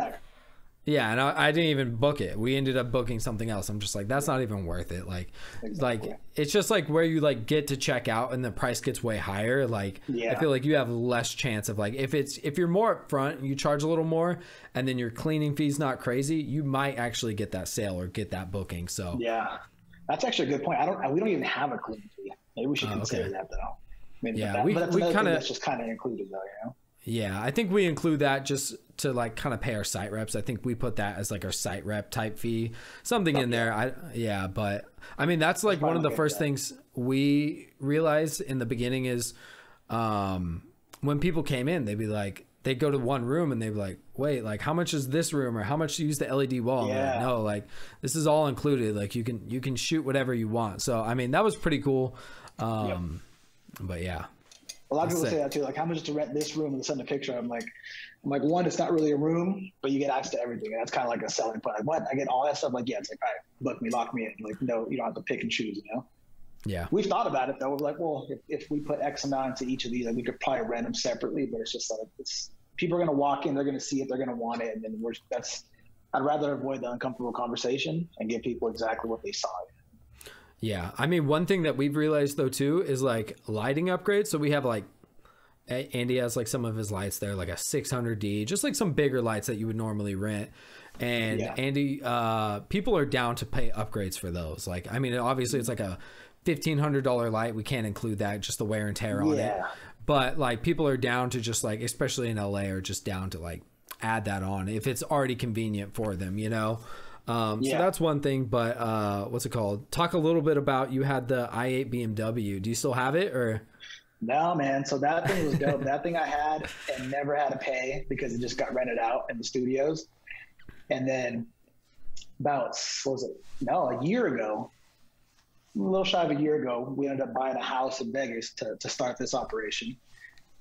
yeah, and I, I didn't even book it. We ended up booking something else. I'm just like, that's not even worth it. Like, Exactly. like it's just like where you like get to check out and the price gets way higher. Like, I feel like you have less chance of like if it's if you're more upfront, you charge a little more, and then your cleaning fee's not crazy, you might actually get that sale or get that booking. So Yeah, that's actually a good point. I don't. We don't even have a cleaning fee. Maybe we should Oh, consider okay. that though. I mean, Yeah, but, that, we- we kinda- that's just kind of included though. You know. Yeah, I think we include that just to like kind of pay our site reps. I think we put that as like our site rep type fee, something in there. I yeah, but I mean that's like one of the first things we realized in the beginning is um when people came in, they'd be like they'd go to one room and they'd be like, "Wait, like how much is this room or how much do you use the LED wall?" They're like, no, like this is all included. Like you can you can shoot whatever you want. So I mean that was pretty cool. Um but yeah. A lot of people say that too. Like, how much to rent this room and send a picture? I'm like, I'm like, one, it's not really a room, but you get access to everything. And that's kind of like a selling point. Like, what? I get all that stuff. Like, yeah, it's like, all right, book me, lock me in. Like, no, you don't have to pick and choose. You know. Yeah. We've thought about it though. We're like, well, if, if we put X amount into each of these, like, we could probably rent them separately. But it's just like, it's people are gonna walk in, they're gonna see it, they're gonna want it, and then we're that's. I'd rather avoid the uncomfortable conversation and give people exactly what they saw. Yeah, I mean, one thing that we've realized though too is like lighting upgrades. So we have like Andy has like some of his lights there, like a 600D, just like some bigger lights that you would normally rent. And Yeah. Andy, uh, people are down to pay upgrades for those. Like, I mean, obviously it's like a fifteen hundred dollar light. We can't include that, just the wear and tear on it. But like, people are down to just like, especially in LA, are just down to like add that on if it's already convenient for them, you know. Um, So that's one thing. But uh, what's it called? Talk a little bit about you had the i8 BMW. Do you still have it or? No, man. So that thing was dope. that thing I had and never had to pay because it just got rented out in the studios. And then about what was it? No, a year ago, a little shy of a year ago, we ended up buying a house in Vegas to, to start this operation.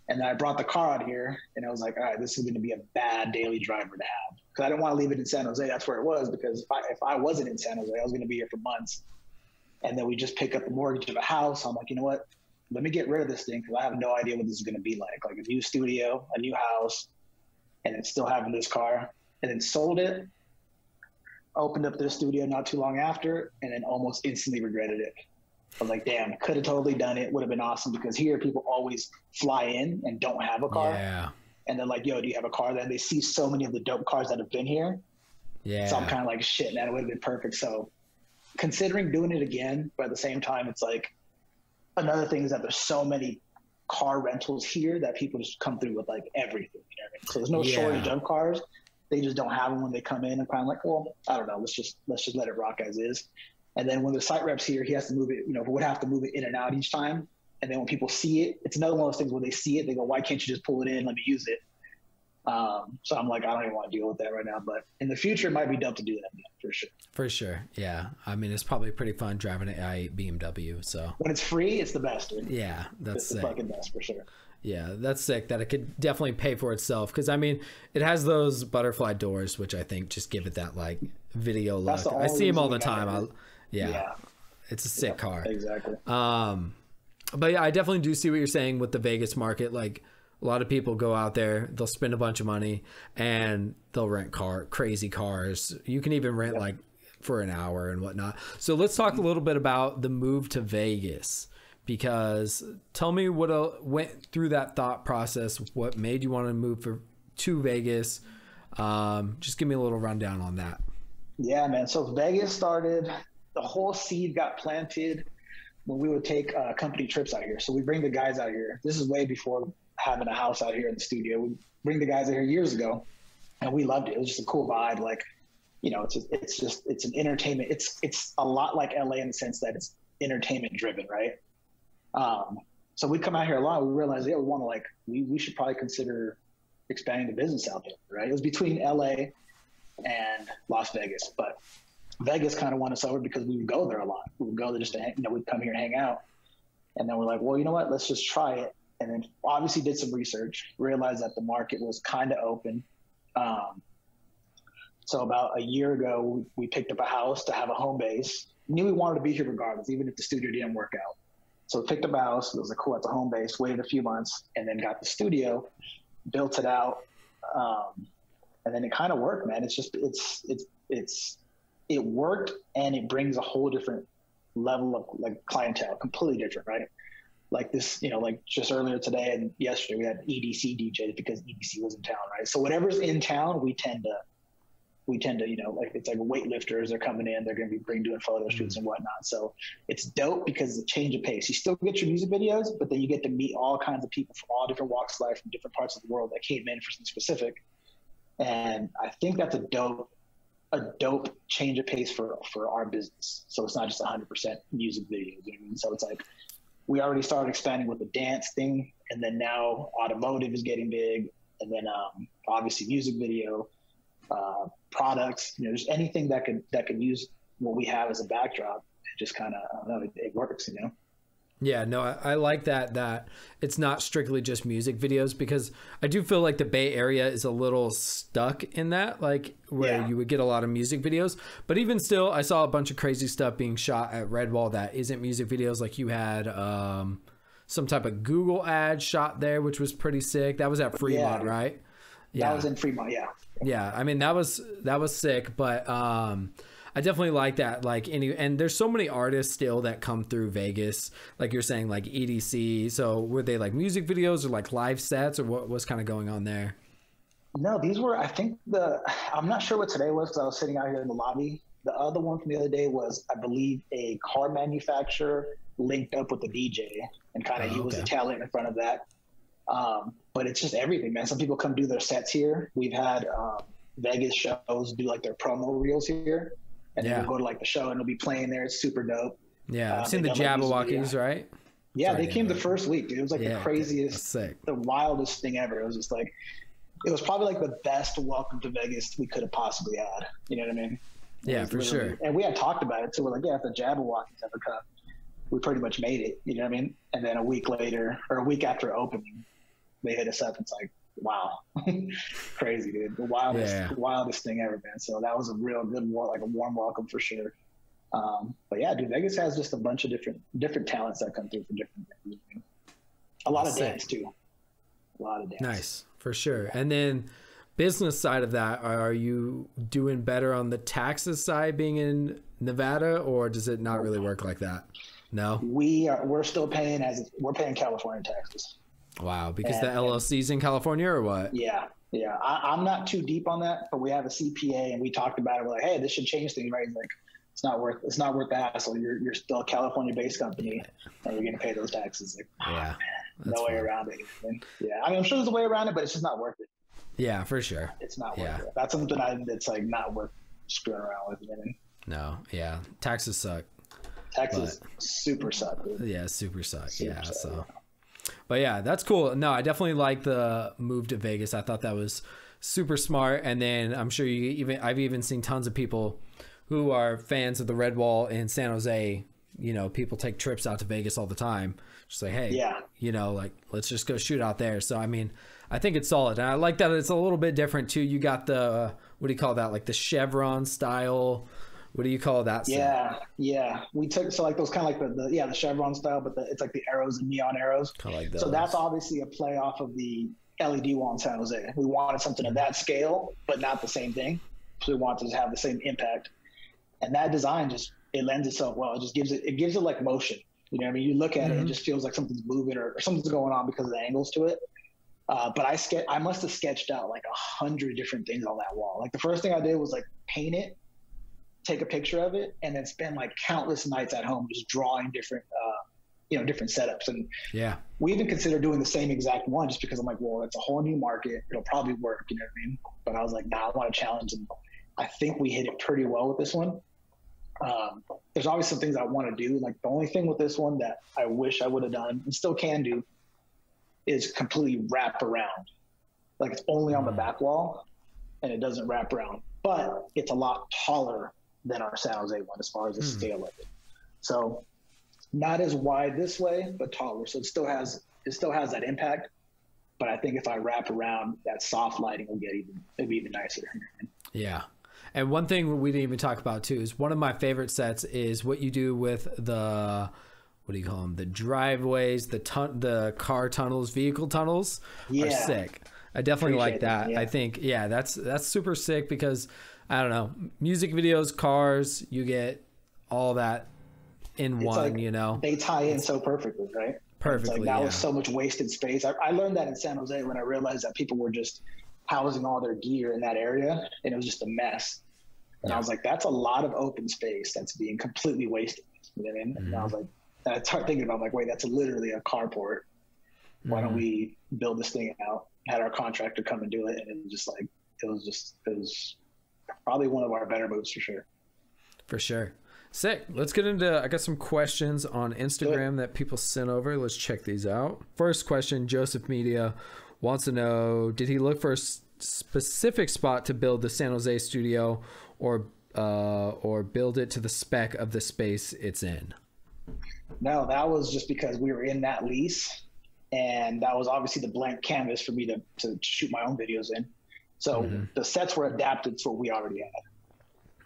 And then I brought the car out here, and I was like, all right, this is going to be a bad daily driver to have because I didn't want to leave it in San Jose. That's where it was because if I if I wasn't in San Jose, I was going to be here for months. And then we just pick up the mortgage of a house. I'm like, you know what? Let me get rid of this thing because I have no idea what this is going to be like. Like a new studio, a new house, and then still having this car. And then sold it, opened up this studio not too long after, and then almost instantly regretted it. I was like, damn, could have totally done it. Would have been awesome because here people always fly in and don't have a car. Yeah. And they're like, yo, do you have a car? Then they see so many of the dope cars that have been here. Yeah. So I'm kind of like, shit, man, it would have been perfect. So considering doing it again, but at the same time, it's like another thing is that there's so many car rentals here that people just come through with like everything. You know what I mean? So there's no Yeah. shortage of cars. They just don't have them when they come in and kind of like, well, I don't know, let's just let's just let it rock as is. And then when the site reps here, he has to move it, you know, would have to move it in and out each time. And then when people see it, it's another one of those things where they see it, they go, why can't you just pull it in, let me use it? Um, so I'm like, I don't even want to deal with that right now. But in the future, it might be dope to do that for sure. For sure. Yeah. I mean, it's probably pretty fun driving an i8 BMW. So When it's free, it's the best, dude. yeah, that's It's the sick. fucking best for sure. Yeah, that's sick. That it could definitely pay for itself because I mean, it has those butterfly doors, which I think just give it that like video look. I see them all the reason we got time. I, it. yeah, it's a sick car. Exactly. Um, but yeah, I definitely do see what you're saying with the Vegas market. Like a lot of people go out there, they'll spend a bunch of money and they'll rent car crazy cars. You can even rent like for an hour and whatnot. So let's talk a little bit about the move to Vegas because tell me what went through that thought process. What made you want to move for to Vegas? Um, just give me a little rundown on that. Yeah, man. So Vegas started, the whole seed got planted when we would take uh, company trips out here. So we bring the guys out here. This is way before having a house out here in the studio. We bring the guys out here years ago, and we loved it. It was just a cool vibe. Like, you know, it's a, it's just it's an entertainment. It's it's a lot like LA in the sense that it's entertainment driven, right? Um, so we come out here a lot. We realized, yeah, we want to like we we should probably consider expanding the business out there, right? It was between LA and Las Vegas. But Vegas kind of won us over because we would go there a lot. We would go there just to, hang, you know, we'd come here and hang out. And then we're like, well, you know what? Let's just try it. And then obviously did some research, realized that the market was kind of open. Um, so about a year ago, we picked up a house to have a home base. Knew we wanted to be here regardless, even if the studio didn't work out. So picked up a house. It was like cool. It's a home base. Waited a few months, and then got the studio, built it out, um, and then it kind of worked, man. It's just it's it's it's it worked, and it brings a whole different level of like clientele, completely different, right? Like this, you know, like just earlier today and yesterday we had EDC DJs because EDC was in town, right? So whatever's in town, we tend to we tend to, you know, like it's like weightlifters, they're coming in, they're going to be bring doing photo mm-hmm. shoots and whatnot. So it's dope because it's a change of pace. You still get your music videos, but then you get to meet all kinds of people from all different walks of life from different parts of the world that came in for something specific. And I think that's a dope, a dope change of pace for for our business. So it's not just 100% music videos. You know I mean? So it's like we already started expanding with the dance thing, and then now automotive is getting big, and then um, obviously music video uh, products, you know, just anything that could that could use what we have as a backdrop. It just kind of I don't know, it, it, works, you know. Yeah, no, I, I, like that that it's not strictly just music videos because I do feel like the Bay Area is a little stuck in that, like where yeah. you would get a lot of music videos. But even still, I saw a bunch of crazy stuff being shot at Redwall that isn't music videos. Like you had um, some type of Google ad shot there, which was pretty sick. That was at Fremont, yeah. right? Yeah, that was in Fremont. Yeah. Yeah, I mean that was that was sick, but um, I definitely like that. Like any, and there's so many artists still that come through Vegas, like you're saying, like EDC. So were they like music videos or like live sets, or what was kind of going on there? No, these were. I think the. I'm not sure what today was because I was sitting out here in the lobby. The other one from the other day was, I believe, a car manufacturer linked up with the DJ and kind of oh, he was the talent in front of that. Um, but it's just everything, man. Some people come do their sets here. We've had um, Vegas shows do like their promo reels here, and yeah. then we'll go to like the show and it'll be playing there. It's super dope. Yeah, I've um, seen the Jabbawockeez, yeah. right? Yeah, Sorry, they came the first week, dude. It was like yeah, the craziest, the wildest thing ever. It was just like, it was probably like the best welcome to Vegas we could have possibly had. You know what I mean? Yeah, for sure. And we had talked about it, so we're like, yeah, if the Jabbawockeez ever come, we pretty much made it. You know what I mean? And then a week later, or a week after opening, they hit us up. It's like, wow, *laughs* crazy, dude. The wildest, yeah. wildest thing ever, man. So that was a real good, like a warm welcome for sure. Um, but yeah, dude, Vegas has just a bunch of different different talents that come through for different things. A lot That's of dance too. A lot of dance. Nice, for sure. And then business side of that, are you doing better on the taxes side being in Nevada, or does it not really work like that? No, we are. We're still paying as we're paying California taxes. Wow, because and, the LLC's in California or what? Yeah, yeah. I, am not too deep on that, but we have a CPA and we talked about it. We're like, hey, this should change things, right? He's like, it's not worth it's not worth the hassle. You're you're still a California based company and you're gonna pay those taxes. Like, yeah, ah, man, no way around it. Yeah, I mean, I'm sure there's a way around it, but it's just not worth it. Yeah, for sure. It's not worth yeah. it. That's something I, that's like not worth screwing around with. No, yeah, taxes suck. Taxes but, super suck. Dude. Yeah, super suck. Super yeah, suck, so. But yeah, that's cool. No, I definitely like the move to Vegas. I thought that was super smart. And then I'm sure you even I've even seen tons of people who are fans of the Redwall in San Jose. You know, people take trips out to Vegas all the time. Just like, hey, yeah, you know, like let's just go shoot out there. So I mean, I think it's solid, and I like that it's a little bit different too. You got the what do you call that? Like the chevron style what do you call that? Yeah, yeah. We took so like those kind of like the, the, yeah the chevron style, but the, it's like the arrows and neon arrows. Kind of like those. So that's obviously a play off of the LED wall in San Jose. We wanted something of that scale, but not the same thing. So we wanted to have the same impact, and that design just it lends itself well. It just gives it it gives it like motion. You know, I mean, you look at mm-hmm. it, it mm-hmm. just feels like something's moving or, or something's going on because of the angles to it. Uh, but I ske- I must have sketched out like a hundred different things on that wall. Like the first thing I did was like paint it take a picture of it, and then spend like countless nights at home just drawing different, uh, you know, different setups. And yeah, we even considered doing the same exact one just because I'm like, well, it's a whole new market. It'll probably work. You know what I mean? But I was like, nah, I want to challenge, and I think we hit it pretty well with this one. Um, there's always some things I want to do. Like the only thing with this one that I wish I would have done and still can do is completely wrap around. Like it's only on the mm. back wall and it doesn't wrap around, but it's a lot taller than our San Jose one as far as the mm. scale of it. So not as wide this way, but taller. So it still has it still has that impact. But I think if I wrap around that soft lighting will get even it'll be even nicer. Yeah. And one thing we didn't even talk about too is one of my favorite sets is what you do with the what do you call them? The driveways, the tun- the car tunnels, vehicle tunnels are sick. I definitely like that. that, yeah. I think yeah, that's that's super sick because I don't know, music videos, cars, you get all that in one, like you know. They tie in so perfectly, right? It's Perfectly. like that yeah. was so much wasted space. I, I learned that in San Jose when I realized that people were just housing all their gear in that area, and it was just a mess. And Yeah. I was like, that's a lot of open space that's being completely wasted. You know what I mean? And I was like, and I started thinking about like, wait, that's literally a carport. Why don't Mhm. we build this thing out? Had our contractor come and do it, and it was just like it was just it was probably one of our better moves for sure. For sure. Sick. Let's get into. I got some questions on Instagram that people sent over. Let's check these out. First question Joseph Media wants to know Did he look for a s- specific spot to build the San Jose studio or, uh, or build it to the spec of the space it's in? No, that was just because we were in that lease, and that was obviously the blank canvas for me to, to shoot my own videos in. So the sets were adapted to what we already had.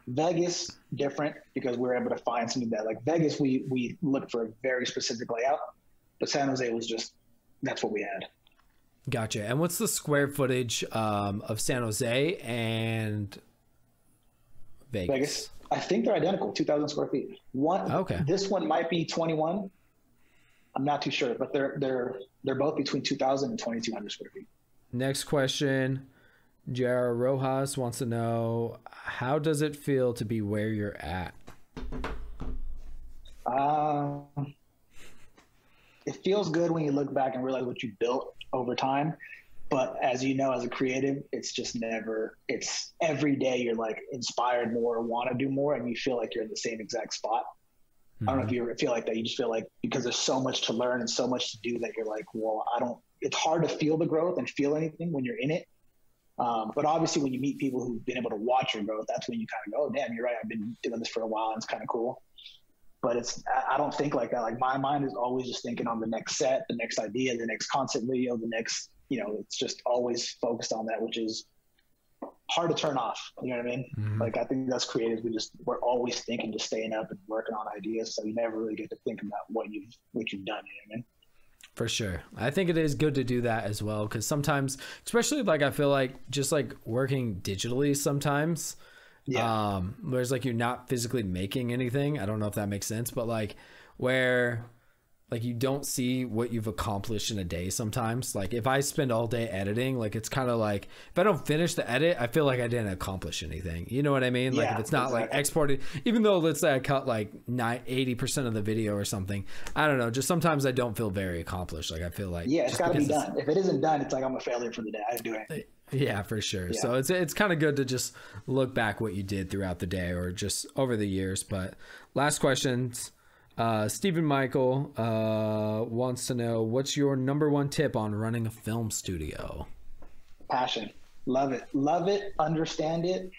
Vegas different because we were able to find something that like Vegas we we looked for a very specific layout, but San Jose was just that's what we had. Gotcha. And what's the square footage um, of San Jose and Vegas? Vegas, I think they're identical, two thousand square feet. One Okay. This one might be twenty one. I'm not too sure, but they're they're they're both between 2,000 and 2,200 square feet. Next question. Jara Rojas wants to know how does it feel to be where you're at? Um, it feels good when you look back and realize what you built over time. But as you know, as a creative, it's just never, it's every day you're like inspired more, want to do more, and you feel like you're in the same exact spot. I don't know if you ever feel like that. You just feel like because there's so much to learn and so much to do that you're like, well, I don't, it's hard to feel the growth and feel anything when you're in it. Um, but obviously, when you meet people who've been able to watch your growth, that's when you kind of go, oh, damn, you're right. I've been doing this for a while and it's kind of cool but it's I- don't think like that. Like my mind is always just thinking on the next set, the next idea, the next concept video, the next you know, it's just always focused on that, which is hard to turn off. You know what I mean? Mhm. Like I think that's creative. We just we're always thinking, just staying up and working on ideas, so you never really get to think about what you've what you've done. You know what I mean? For sure. I think it is good to do that as well because sometimes, especially like I feel like just like working digitally sometimes, Yeah. um, whereas like you're not physically making anything. I don't know if that makes sense, but like where like you don't see what you've accomplished in a day sometimes. Like if I spend all day editing, like it's kind of like if I don't finish the edit, I feel like I didn't accomplish anything. You know what I mean? Like Yeah, if it's not like exactly. exported, even though let's say I cut like nine, 80% of the video or something, I don't know. Just sometimes I don't feel very accomplished. Like I feel like Yeah, it's got to be done. If it isn't done, it's like I'm a failure for the day. I didn't do anything. Uh, yeah, for sure. So it's it's kind of good to just look back what you did throughout the day or just over the years. But last questions. Uh, Stephen Michael uh, wants to know what's your number one tip on running a film studio? passion. Love it. Love it understand it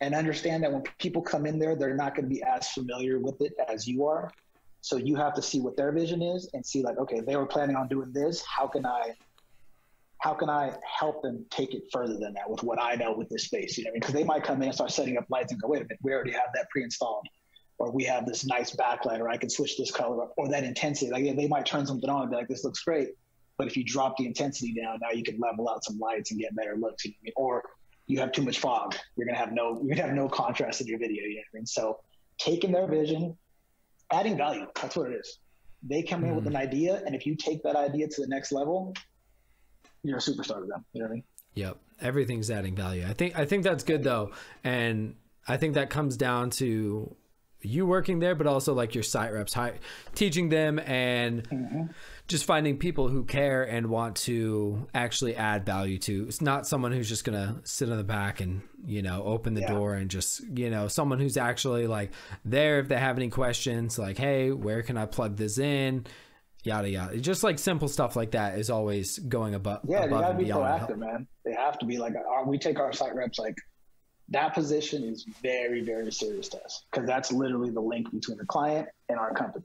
and understand that when people come in there they're not going to be as familiar with it as you are. So you have to see what their vision is and see like okay they were planning on doing this. How can i how can i help them take it further than that with what i know with this space? You know what I mean? because they might come in and start setting up lights and go wait a minute we already have that pre-installed or we have this nice backlight or i can switch this color up or that intensity like yeah, they might turn something on and be like this looks great but if you drop the intensity down, now you can level out some lights and get better looks. You know I mean? Or you have too much fog, you're gonna have no you're gonna have no contrast in your video. You know what I mean? So taking their vision, adding value. That's what it is. They come in with an mm. idea, and if you take that idea to the next level, you're a superstar to them. You know what I mean? Yep, everything's adding value. I think I think that's good though, and I think that comes down to you working there, but also like your site reps, hi- teaching them and mm-hmm. just finding people who care and want to actually add value to. It's not someone who's just gonna sit in the back and you know open the Yeah. door and just you know someone who's actually like there if they have any questions, like hey, where can I plug this in? Yada yada. Just like simple stuff like that is always going above Yeah, they above gotta and be proactive, man. They have to be like we take our site reps like that position is very very serious to us because that's literally the link between the client and our company.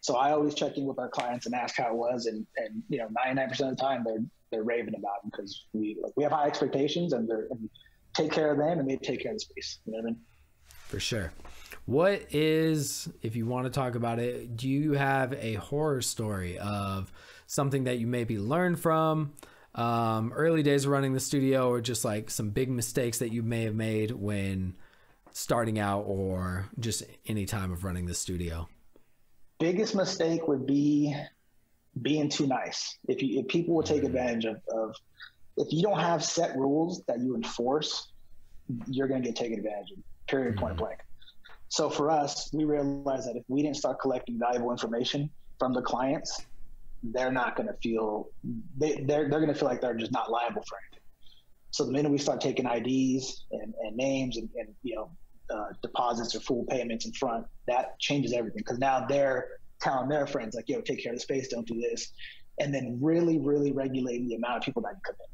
So I always check in with our clients and ask how it was, and and you know, ninety nine percent of the time they're they're raving about it because we like, we have high expectations and they're and take care of them and they take care of the space. You know what I mean? For sure. What is, if you want to talk about it, do you have a horror story of something that you maybe learned from um, early days of running the studio, or just like some big mistakes that you may have made when starting out, or just any time of running the studio? Biggest mistake would be being too nice. If you if people will take advantage of, of if you don't have set rules that you enforce, you're going to get taken advantage of. Period. Point mm-hmm. blank. So for us, we realized that if we didn't start collecting valuable information from the clients, they're not going to feel they they're they're going to feel like they're just not liable for anything. So the minute we start taking IDs and, and names and, and you know uh, deposits or full payments in front, that changes everything because now they're telling their friends like, "Yo, take care of the space, don't do this," and then really, really regulating the amount of people that come in.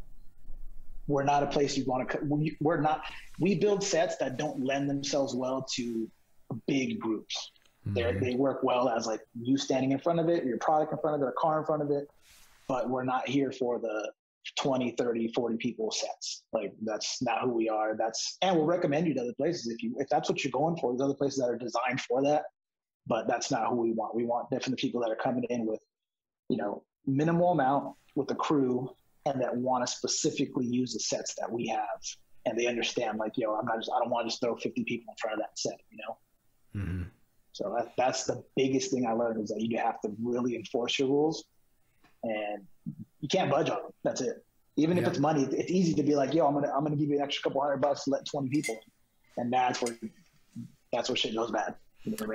We're not a place you want to. We're not. We build sets that don't lend themselves well to big groups. Mm-hmm. They work well as like you standing in front of it, your product in front of it, a car in front of it. But we're not here for the 20, 30, 40 people sets. Like that's not who we are. That's and we'll recommend you to other places if you if that's what you're going for. There's other places that are designed for that, but that's not who we want. We want definitely people that are coming in with, you know, minimal amount with the crew and that want to specifically use the sets that we have and they understand like, yo, I'm not just I don't want to just throw 50 people in front of that set, you know? Mm-hmm. So that, that's the biggest thing I learned is that you have to really enforce your rules and you can't budge on them. That's it. Even yeah. if it's money, it's easy to be like, yo, I'm gonna I'm gonna give you an extra couple hundred bucks to let 20 people. And that's where that's where shit goes bad.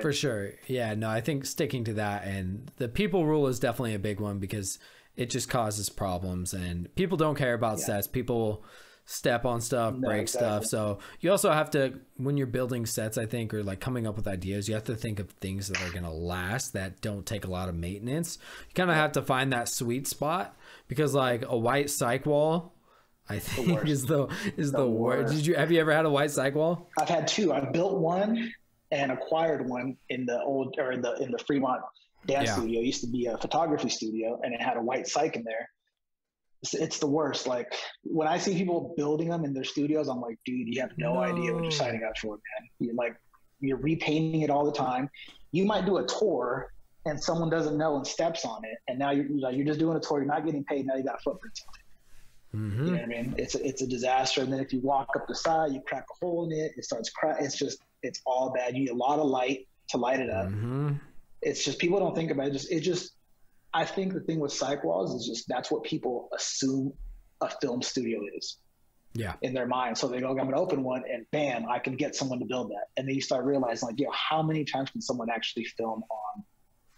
For sure. Yeah, no, I think sticking to that and the people rule is definitely a big one because it just causes problems and people don't care about yeah. sets. People step on stuff, no, break exactly. stuff. So you also have to, when you're building sets, I think, or like coming up with ideas, you have to think of things that are going to last that don't take a lot of maintenance. You kind of have to find that sweet spot because like a white cyc wall. I think is the is the, the worst. Did you have you ever had a white cyc wall? I've had two. I built one and acquired one in the old or in the in the Fremont dance yeah. studio. It used to be a photography studio, and it had a white cyc in there it's, it's, the worst. Like when I see people building them in their studios, I'm like, dude, you have no, no. idea what you're signing up for, man. You're like, you're repainting it all the time. You might do a tour and someone doesn't know and steps on it, and now you're like, you're just doing a tour. You're not getting paid. Now you got footprints on it. Mm-hmm. You know what I mean? It's a, it's a disaster. And then if you walk up the side, you crack a hole in it. It starts crack. It's just it's all bad. You need a lot of light to light it up. Mm-hmm. It's just people don't think about it. Just it just I think the thing with cyc walls is just that's what people assume a film studio is. Yeah. In their mind. So they go, I'm to open one and bam, I can get someone to build that. And then you start realizing, like, yo, how many times can someone actually film on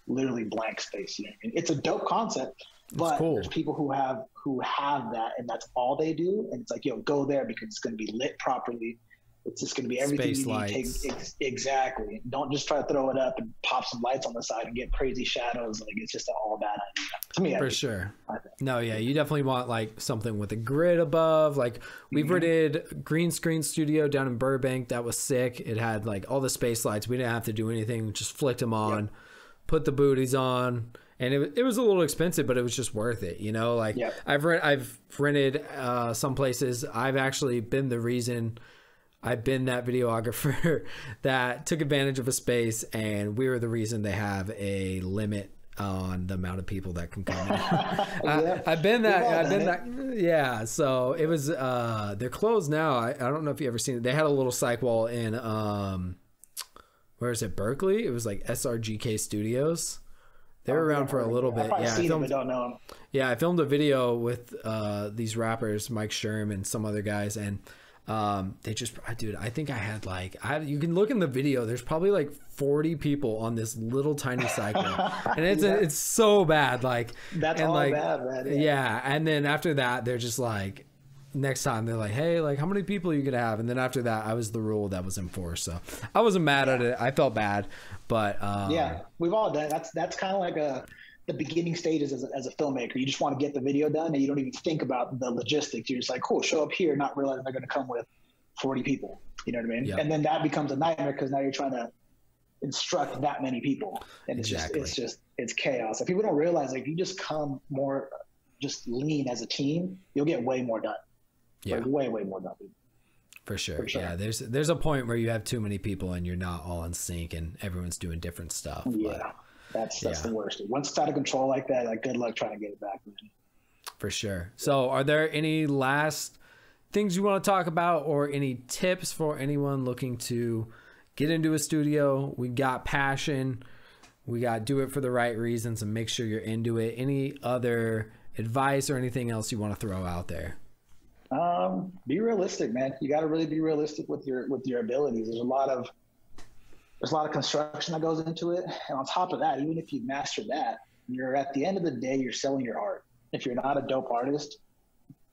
literally blank space? You know I mean? It's a dope concept, but cool. there's people who have who have that and that's all they do. And it's like, yo, go there because it's going to be lit properly. It's just going to be everything Space you need. Take, ex- exactly. Don't just try to throw it up and pop some lights on the side and get crazy shadows. Like it's just all bad idea to me. For sure. No, yeah, you definitely want like something with a grid above. Like we've mm-hmm. rented green screen studio down in Burbank. That was sick. It had like all the space lights. We didn't have to do anything. Just flicked them on, yep. put the booties on and it, it was a little expensive but it was just worth it you know like yep. i've rent i've rented uh, some places i've actually been the reason I've been that videographer *laughs* that took advantage of a space, and we were the reason they have a limit on the amount of people that can come in. *laughs* yeah. I, have been that. I've been that. Yeah. So it was. uh They're closed now. I, I don't know if you ever seen it. They had a little cyc wall in. um Where is it? Berkeley. It was like SRGK Studios. They were oh, around for a little bit. Yeah, I filmed, don't know them. Yeah, I filmed a video with uh, these rappers, Mike Sherm and some other guys, and um, they just, I dude, I think I had like, I you can look in the video. There's probably like 40 people on this little tiny cycle, *laughs* and it's yeah. it's so bad. Like that's all like, bad, man. Yeah. yeah, and then after that, they're just like, next time they're like, hey, like how many people are you gonna have? And then after that, I was the rule that was enforced. So I wasn't mad yeah. at it. I felt bad, but um, yeah, we've all done. That's that's kind of like a the beginning stages as a, as a filmmaker. You just want to get the video done and you don't even think about the logistics. You're just like, cool, show up here, not realizing they're going to come with 40 people. You know what I mean? Yep. And then that becomes a nightmare because now you're trying to instruct that many people. And it's exactly. just, it's just, it's chaos. If people don't realize, like, if you just come more, just lean as a team, you'll get way more done. Yeah. Like, way, way more done. For sure. for sure. Yeah, there's there's a point where you have too many people and you're not all in sync and everyone's doing different stuff. Yeah. But, that's that's yeah. the worst. Once it's out of control like that, like good luck trying to get it back, man. For sure. So, are there any last things you want to talk about or any tips for anyone looking to get into a studio? We got passion. We got do it for the right reasons and make sure you're into it. Any other advice or anything else you want to throw out there? Um, be realistic, man. You got to really be realistic with your with your abilities. There's a lot of there's a lot of construction that goes into it, and on top of that, even if you master that, you're at the end of the day, you're selling your art. If you're not a dope artist,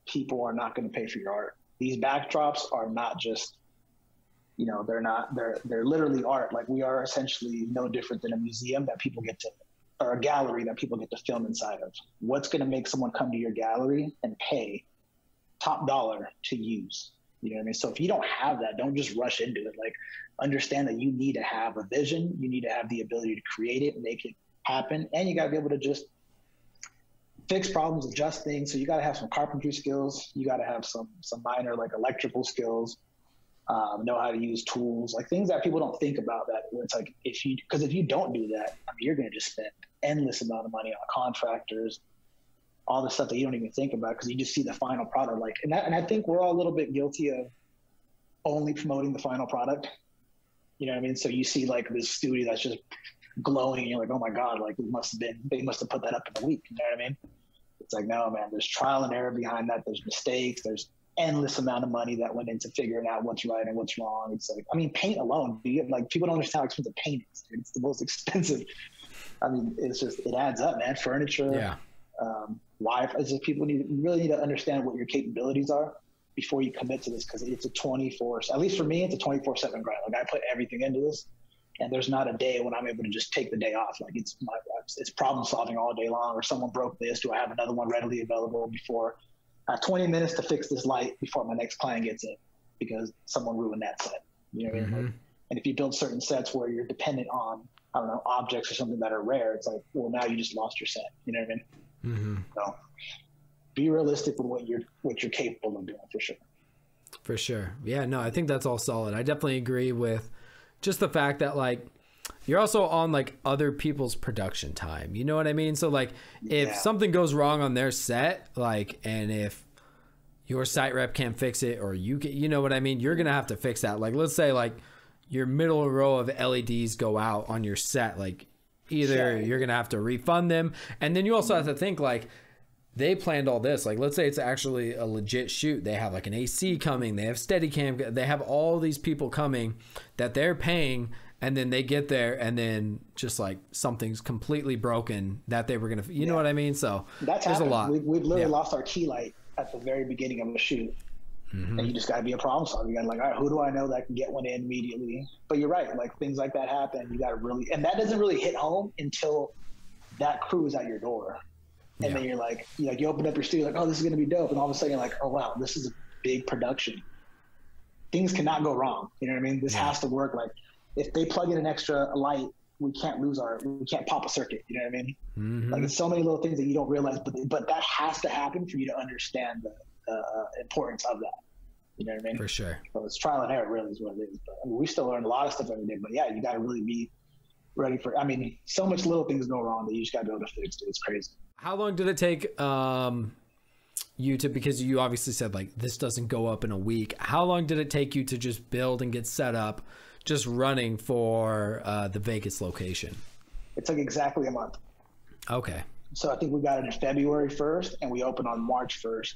people are not going to pay for your art. These backdrops are not just, you know, they're not they're they're literally art. Like we are essentially no different than a museum that people get to or a gallery that people get to film inside of. What's going to make someone come to your gallery and pay top dollar to use. You know what I mean? So if you don't have that, don't just rush into it. Like understand that you need to have a vision. You need to have the ability to create it, make it happen. And you got to be able to just fix problems, adjust things. So you got to have some carpentry skills. You got to have some, some minor like electrical skills, um, know how to use tools, like things that people don't think about that it's like, if you, cause if you don't do that, I mean, you're going to just spend endless amount of money on contractors, all the stuff that you don't even think about because you just see the final product. Like, and, that, and I think we're all a little bit guilty of only promoting the final product. You know what I mean? So you see like this studio that's just glowing, and you're like, oh my god, like it must have been they must have put that up in a week. You know what I mean? It's like no, man. There's trial and error behind that. There's mistakes. There's endless amount of money that went into figuring out what's right and what's wrong. It's like I mean, paint alone. Get, like people don't understand how expensive paint is. Dude. It's the most *laughs* expensive. I mean, it's just it adds up, man. Furniture. Yeah. Um, why is people need really need to understand what your capabilities are before you commit to this because it's a 24 at least for me it's a 24 7 grind. Like i put everything into this and there's not a day when i'm able to just take the day off. Like it's my it's problem solving all day long or someone broke this do i have another one readily available before I have 20 minutes to fix this light before my next client gets it because someone ruined that set you know mm-hmm. and if you build certain sets where you're dependent on i don't know objects or something that are rare it's like well now you just lost your set you know what i mean Mm-hmm. So be realistic with what you're what you're capable of doing for sure. For sure. Yeah, no, I think that's all solid. I definitely agree with just the fact that like you're also on like other people's production time. You know what I mean? So like if yeah. something goes wrong on their set, like and if your site rep can't fix it or you can, you know what I mean, you're going to have to fix that. Like let's say like your middle row of LEDs go out on your set, like Either you're gonna have to refund them, and then you also have to think like they planned all this. Like, let's say it's actually a legit shoot. They have like an AC coming. They have Steadicam. They have all these people coming that they're paying, and then they get there, and then just like something's completely broken that they were gonna. You yeah. know what I mean? So that's there's happened. a lot. We've, we've literally yeah. lost our key light at the very beginning of the shoot. Mm-hmm. And you just got to be a problem solver. You got to like, all right, who do I know that can get one in immediately? But you're right, like things like that happen. You got to really, and that doesn't really hit home until that crew is at your door, and yeah. then you're like, you like you open up your studio, like, oh, this is gonna be dope, and all of a sudden you're like, oh wow, this is a big production. Things cannot go wrong. You know what I mean? This yeah. has to work. Like, if they plug in an extra light, we can't lose our, we can't pop a circuit. You know what I mean? Mm-hmm. Like, it's so many little things that you don't realize, but but that has to happen for you to understand the uh, importance of that. You know what I mean? For sure. So it's trial and error, really, is what it is. But I mean, we still learn a lot of stuff every day. But yeah, you got to really be ready for. I mean, so much little things go wrong that you just got to be able to fix. It. It's crazy. How long did it take um, you to? Because you obviously said like this doesn't go up in a week. How long did it take you to just build and get set up, just running for uh, the Vegas location? It took exactly a month. Okay. So I think we got it in February 1st and we opened on March 1st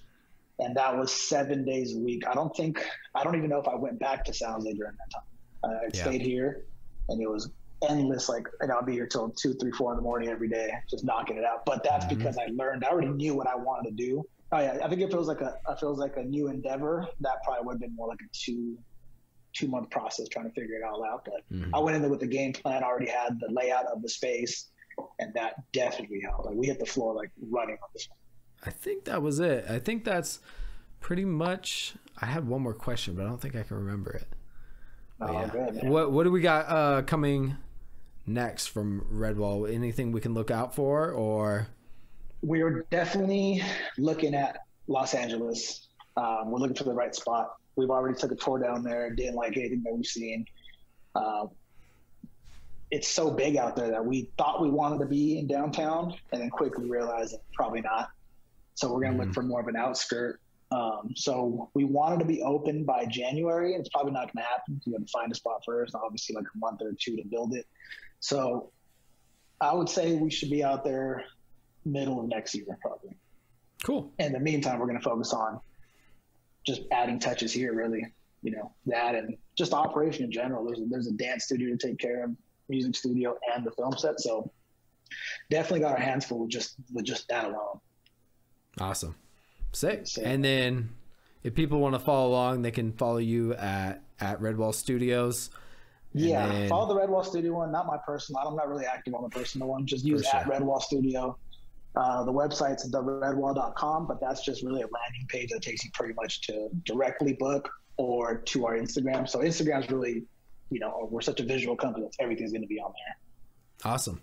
and that was seven days a week. I don't think I don't even know if I went back to San Jose during that time. Uh, I yeah. stayed here, and it was endless. Like, and I'll be here till two, three, four in the morning every day, just knocking it out. But that's mm-hmm. because I learned. I already knew what I wanted to do. Oh yeah, I think it feels like a it feels like a new endeavor. That probably would have been more like a two two month process trying to figure it all out. But mm-hmm. I went in there with the game plan. I already had the layout of the space, and that definitely helped. Like we hit the floor like running on this one. I think that was it. I think that's pretty much. I had one more question, but I don't think I can remember it. Oh, yeah. good, what what do we got uh, coming next from Redwall? Anything we can look out for, or we're definitely looking at Los Angeles. Um, we're looking for the right spot. we've already took a tour down there. Didn't like anything that we've seen. Uh, it's so big out there that we thought we wanted to be in downtown, and then quickly realized that probably not. So we're going to Mhm. look for more of an outskirt. Um, so we wanted to be open by January, and it's probably not going to happen. You have to find a spot first, obviously, like a month or two to build it. So I would say we should be out there middle of next year, probably. Cool. In the meantime, we're going to focus on just adding touches here, really. You know that, and just operation in general. There's a, there's a dance studio to take care of, music studio, and the film set. So definitely got our hands full with just with just that alone. Awesome. Sick. Sick. And then if people want to follow along, they can follow you at at Redwall Studios. Yeah, then- follow the Redwall Studio one, not my personal. I'm not really active on the personal one. Just use For at. Redwall Studio. Uh, the website's theredwall.com, but that's just really a landing page that takes you pretty much to directly book or to our Instagram. So Instagram's really, you know, we're such a visual company that everything's going to be on there. Awesome.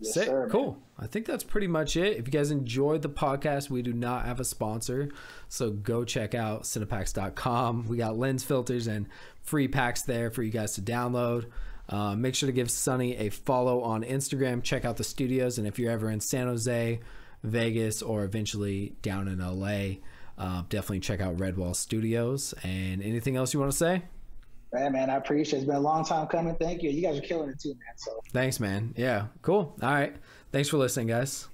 Yes, Sick. sir, cool. I think that's pretty much it. If you guys enjoyed the podcast, we do not have a sponsor. So go check out Cinepacks.com. We got lens filters and free packs there for you guys to download. Uh, make sure to give Sunny a follow on Instagram. Check out the studios. And if you're ever in San Jose, Vegas, or eventually down in LA, uh, definitely check out Redwall Studios. And anything else you want to say? Hey, man, I appreciate it. It's been a long time coming. Thank you. You guys are killing it too, man. So Thanks, man. Yeah, cool. All right. Thanks for listening, guys.